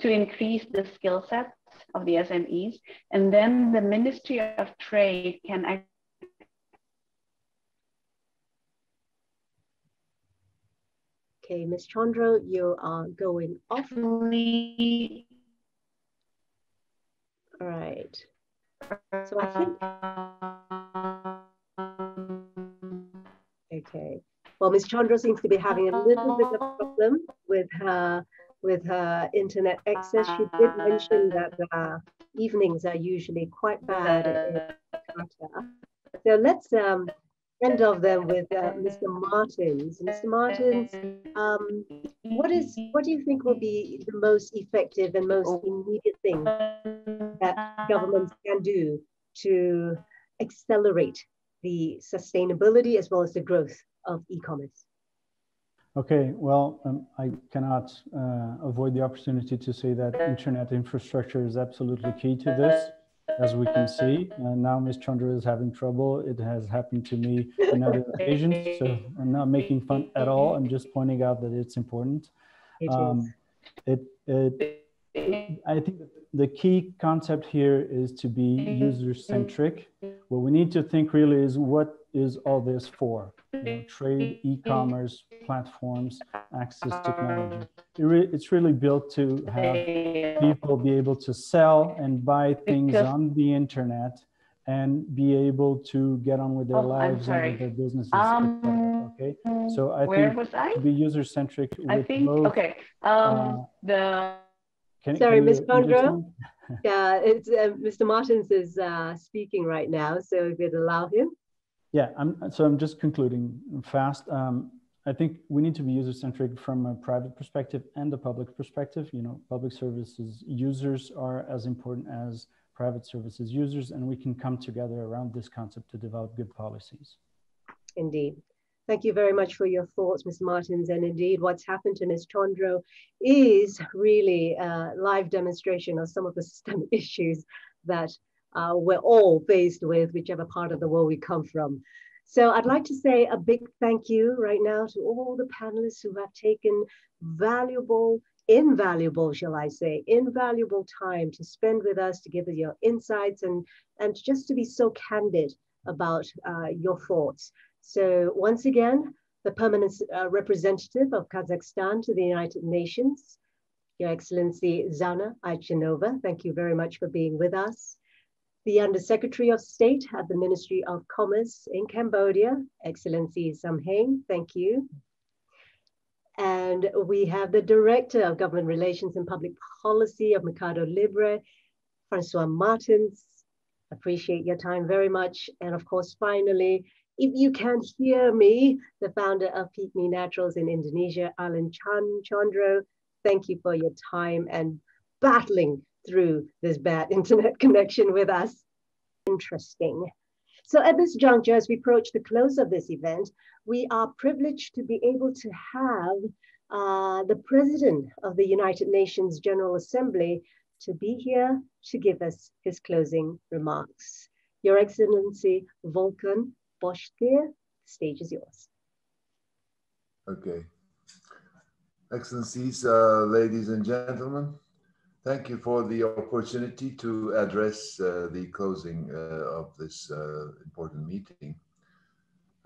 to increase the skill sets of the SMEs. And then the Ministry of Trade can Okay, Ms. Chandra, you are going off. All right. So I think. Okay. Well, Ms. Chandra seems to be having a little bit of problem with her with her internet access. She did mention that evenings are usually quite bad. So let's um, end of them with uh, Mr. Martins. Mr. Martins, um, what is what do you think will be the most effective and most immediate thing that governments can do to accelerate the sustainability as well as the growth of e-commerce? Okay, well, um, I cannot uh, avoid the opportunity to say that internet infrastructure is absolutely key to this as we can see. And now Ms. Chandra is having trouble. It has happened to me on other occasions. So I'm not making fun at all. I'm just pointing out that it's important. It um, it, it, I think the key concept here is to be user-centric. What we need to think really is what is all this for? You know, trade, e-commerce, platforms, access technology. It re it's really built to have people be able to sell and buy things on the internet and be able to get on with their Oh, lives and with their businesses. Um, okay, so I where think was I? to be user-centric I think, both. okay, um, uh, the, can, Sorry, Ms. you Yeah, it's uh, Mr. Martins is uh, speaking right now, so if you'd allow him. Yeah, I'm, so I'm just concluding fast. Um, I think we need to be user-centric from a private perspective and a public perspective. You know, public services users are as important as private services users, and we can come together around this concept to develop good policies. Indeed. Thank you very much for your thoughts, Ms. Martins. And indeed, what's happened to Ms. Chondro is really a live demonstration of some of the systemic issues that uh, we're all faced with, whichever part of the world we come from. So I'd like to say a big thank you right now to all the panelists who have taken valuable, invaluable, shall I say, invaluable time to spend with us, to give us your insights and, and just to be so candid about uh, your thoughts. So once again, the permanent uh, representative of Kazakhstan to the United Nations, Your Excellency Zhanar Aitzhanova, thank you very much for being with us. The Undersecretary of State at the Ministry of Commerce in Cambodia, Excellency Samheng, thank you. And we have the Director of Government Relations and Public Policy of Mercado Libre, Francois Martins. Appreciate your time very much. And of course, finally, if you can hear me, the founder of Peak Me Naturals in Indonesia, Alan Chan Chandro, thank you for your time and battling through this bad internet connection with us. Interesting. So at this juncture, as we approach the close of this event, we are privileged to be able to have uh, the President of the United Nations General Assembly to be here to give us his closing remarks. Your Excellency Volkan Bozkır, the stage is yours. Okay. Excellencies, uh, ladies and gentlemen, thank you for the opportunity to address uh, the closing uh, of this uh, important meeting.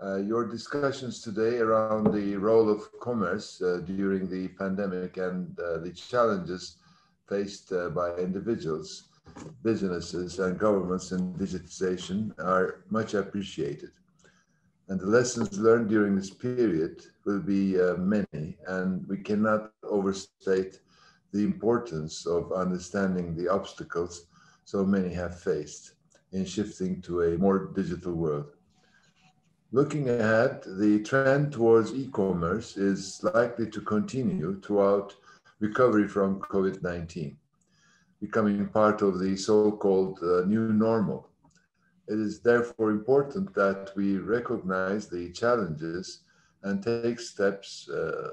Uh, your discussions today around the role of commerce uh, during the pandemic and the challenges faced by individuals, businesses, and governments in digitization are much appreciated. And the lessons learned during this period will be uh, many, and we cannot overstate the importance of understanding the obstacles so many have faced in shifting to a more digital world. Looking ahead, the trend towards e-commerce is likely to continue throughout recovery from COVID-19, becoming part of the so-called uh, new normal. It is therefore important that we recognize the challenges and take steps uh,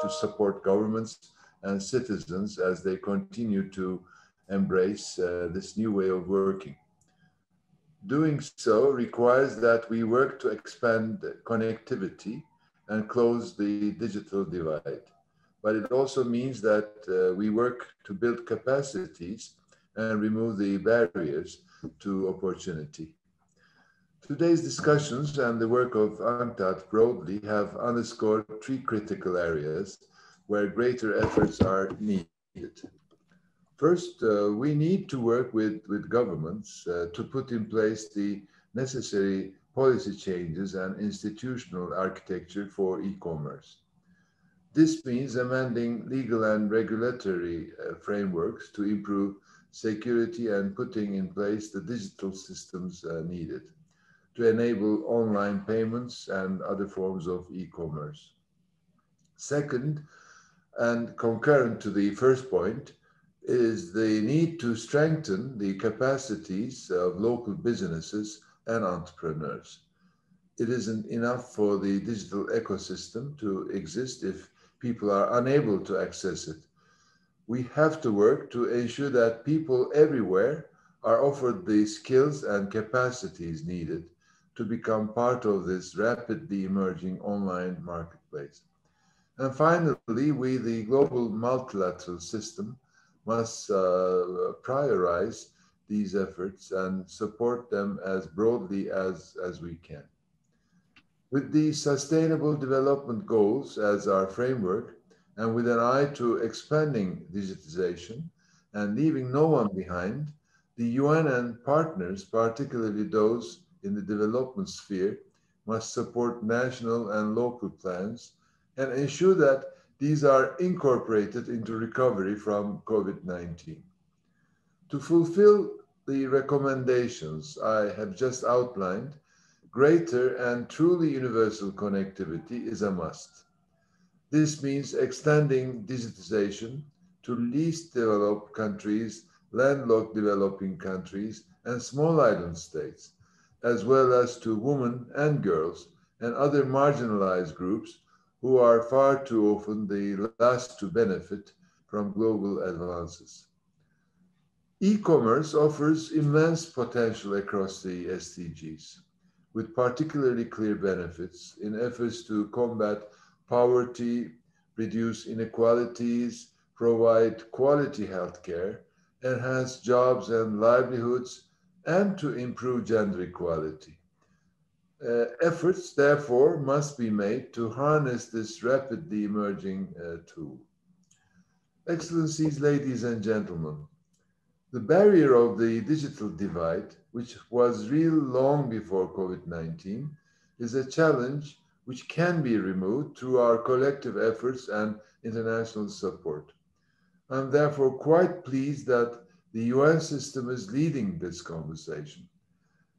to support governments and citizens as they continue to embrace uh, this new way of working. Doing so requires that we work to expand connectivity and close the digital divide. But it also means that uh, we work to build capacities and remove the barriers to opportunity. Today's discussions and the work of UNCTAD broadly have underscored three critical areas where greater efforts are needed. First, uh, we need to work with, with governments uh, to put in place the necessary policy changes and institutional architecture for e-commerce. This means amending legal and regulatory uh, frameworks to improve security and putting in place the digital systems uh, needed to enable online payments and other forms of e-commerce. Second, and concurrent to the first point, is the need to strengthen the capacities of local businesses and entrepreneurs. It isn't enough for the digital ecosystem to exist if people are unable to access it. We have to work to ensure that people everywhere are offered the skills and capacities needed to become part of this rapidly emerging online marketplace. And finally, we, the global multilateral system, must uh, prioritize these efforts and support them as broadly as, as we can. With the Sustainable Development Goals as our framework, and with an eye to expanding digitization and leaving no one behind, the UN and partners, particularly those in the development sphere, must support national and local plans and ensure that these are incorporated into recovery from COVID-19. To fulfill the recommendations I have just outlined, greater and truly universal connectivity is a must. This means extending digitization to least developed countries, landlocked developing countries, and small island states, as well as to women and girls and other marginalized groups who are far too often the last to benefit from global advances. E-commerce offers immense potential across the SDGs, with particularly clear benefits in efforts to combat poverty, reduce inequalities, provide quality healthcare, enhance jobs and livelihoods, and to improve gender equality. Uh, efforts, therefore, must be made to harness this rapidly emerging uh, tool. Excellencies, ladies and gentlemen, the barrier of the digital divide, which was real long before COVID-19, is a challenge which can be removed through our collective efforts and international support. I'm therefore quite pleased that the UN system is leading this conversation.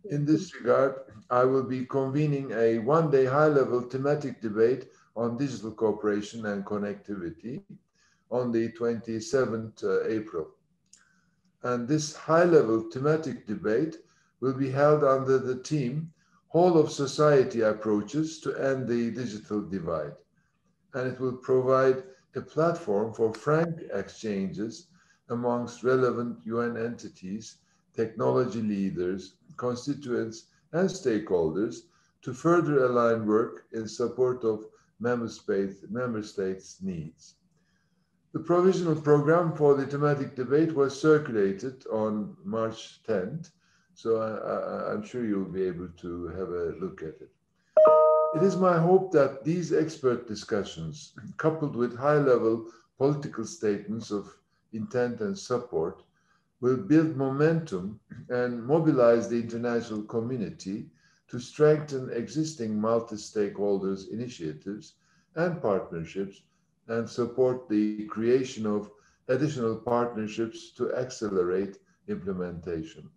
In this regard, I will be convening a one-day high-level thematic debate on digital cooperation and connectivity on the 27th uh, April. And this high-level thematic debate will be held under the theme Whole of Society Approaches to End the Digital Divide. And it will provide a platform for frank exchanges amongst relevant UN entities, technology leaders, constituents, and stakeholders to further align work in support of member, member states' needs. The provisional program for the thematic debate was circulated on March 10th, so I, am sure you'll be able to have a look at it. It is my hope that these expert discussions, coupled with high-level political statements of intent and support, will build momentum and mobilize the international community to strengthen existing multi-stakeholders initiatives and partnerships and support the creation of additional partnerships to accelerate implementation.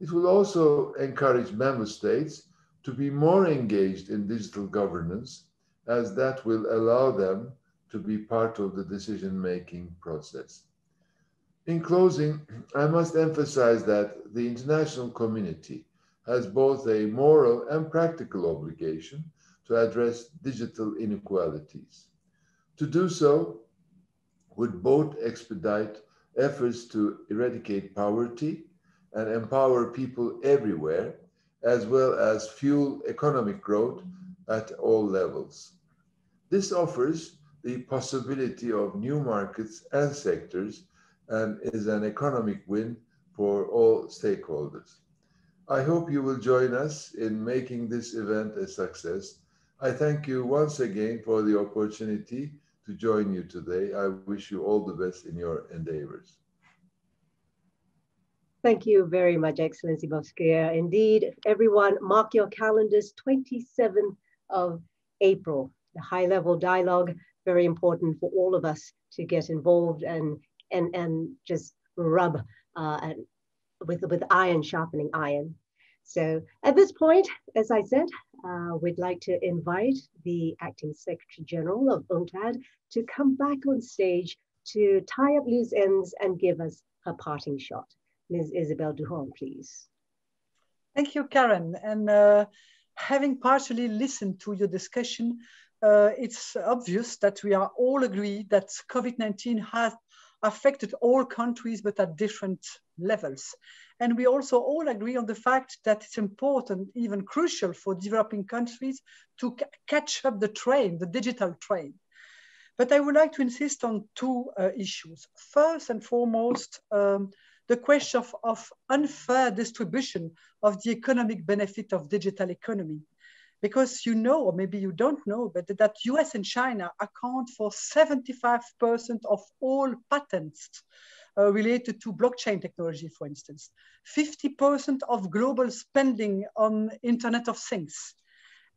It will also encourage member states to be more engaged in digital governance as that will allow them to be part of the decision-making process. In closing, I must emphasize that the international community has both a moral and practical obligation to address digital inequalities. To do so would both expedite efforts to eradicate poverty and empower people everywhere, as well as fuel economic growth at all levels. This offers the possibility of new markets and sectors and is an economic win for all stakeholders. I hope you will join us in making this event a success. I thank you once again for the opportunity to join you today. I wish you all the best in your endeavors. Thank you very much, Excellency Bozkır. Indeed, everyone, mark your calendars, 27th of April, the high-level dialogue, very important for all of us to get involved and, and, and just rub uh, and with, with iron sharpening iron. So at this point, as I said, uh, we'd like to invite the Acting Secretary General of UNCTAD to come back on stage to tie up loose ends and give us her parting shot. Ms. Isabelle Durant, please. Thank you, Karen. And uh, having partially listened to your discussion, uh, it's obvious that we are all agreed that COVID-19 has affected all countries, but at different levels. And we also all agree on the fact that it's important, even crucial for developing countries to catch up the train, the digital train. But I would like to insist on two uh, issues. First and foremost, um, the question of, of unfair distribution of the economic benefit of digital economy because you know, or maybe you don't know, but that US and China account for 75% of all patents uh, related to blockchain technology, for instance. 50% of global spending on Internet of Things,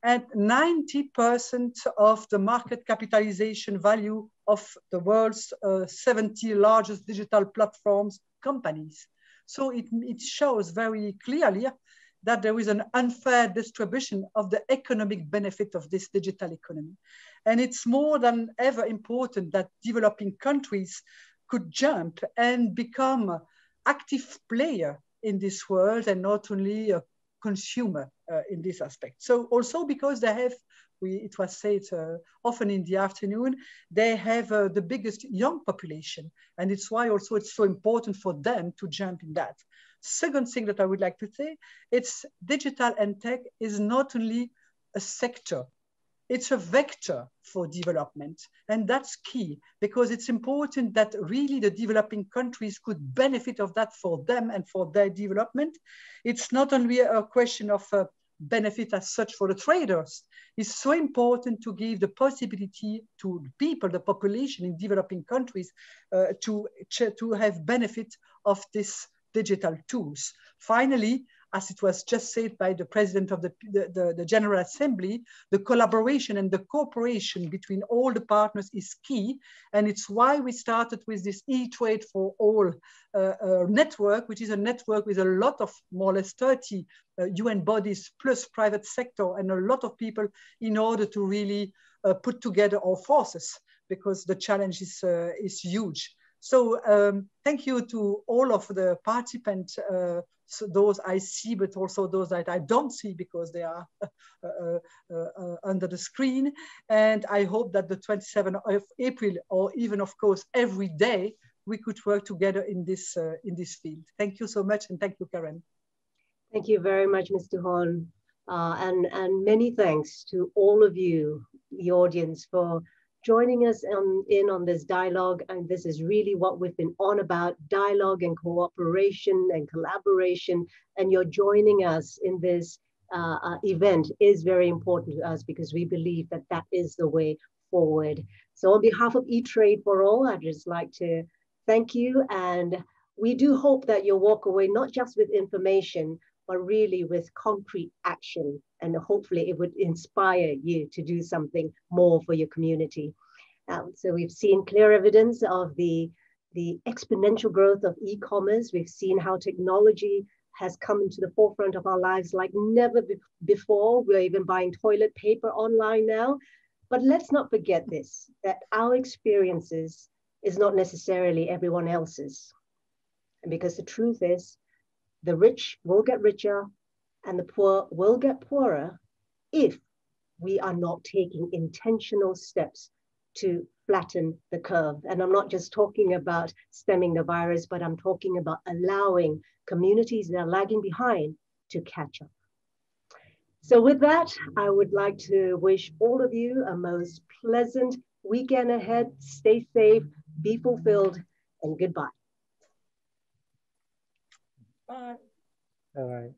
and 90% of the market capitalization value of the world's uh, 70 largest digital platforms companies. So it, it shows very clearly that there is an unfair distribution of the economic benefit of this digital economy. And it's more than ever important that developing countries could jump and become active player in this world and not only a consumer uh, in this aspect. So also because they have, we, it was said uh, often in the afternoon, they have uh, the biggest young population. And it's why also it's so important for them to jump in that. Second thing that I would like to say, it's digital and tech is not only a sector, it's a vector for development. And that's key because it's important that really the developing countries could benefit of that for them and for their development. It's not only a question of uh, benefit as such for the traders. It's so important to give the possibility to people, the population in developing countries uh, to, to have benefit of this digital tools. Finally, as it was just said by the president of the, the, the, General Assembly, the collaboration and the cooperation between all the partners is key. And it's why we started with this eTrade for all uh, uh, network, which is a network with a lot of more or less 30 uh, UN bodies plus private sector and a lot of people in order to really uh, put together our forces because the challenge is, uh, is huge. So um, thank you to all of the participants, uh, so those I see, but also those that I don't see because they are uh, uh, uh, under the screen. And I hope that the 27th of April, or even of course every day, we could work together in this, uh, in this field. Thank you so much, and thank you, Karen. Thank you very much, Mr. Horn. Uh, and, and many thanks to all of you, the audience, for joining us on, in on this dialogue. And this is really what we've been on about, dialogue and cooperation and collaboration. And you're joining us in this uh, uh, event is very important to us because we believe that that is the way forward. So on behalf of eTrade for All, I'd just like to thank you. And we do hope that you'll walk away not just with information, but really with concrete action. And hopefully it would inspire you to do something more for your community. Um, so we've seen clear evidence of the, the exponential growth of e-commerce. We've seen how technology has come into the forefront of our lives like never be before. We're even buying toilet paper online now. But let's not forget this, that our experiences is not necessarily everyone else's. And because the truth is, the rich will get richer and the poor will get poorer if we are not taking intentional steps to flatten the curve. And I'm not just talking about stemming the virus, but I'm talking about allowing communities that are lagging behind to catch up. So with that, I would like to wish all of you a most pleasant weekend ahead. Stay safe, be fulfilled, and goodbye. Bye. All right.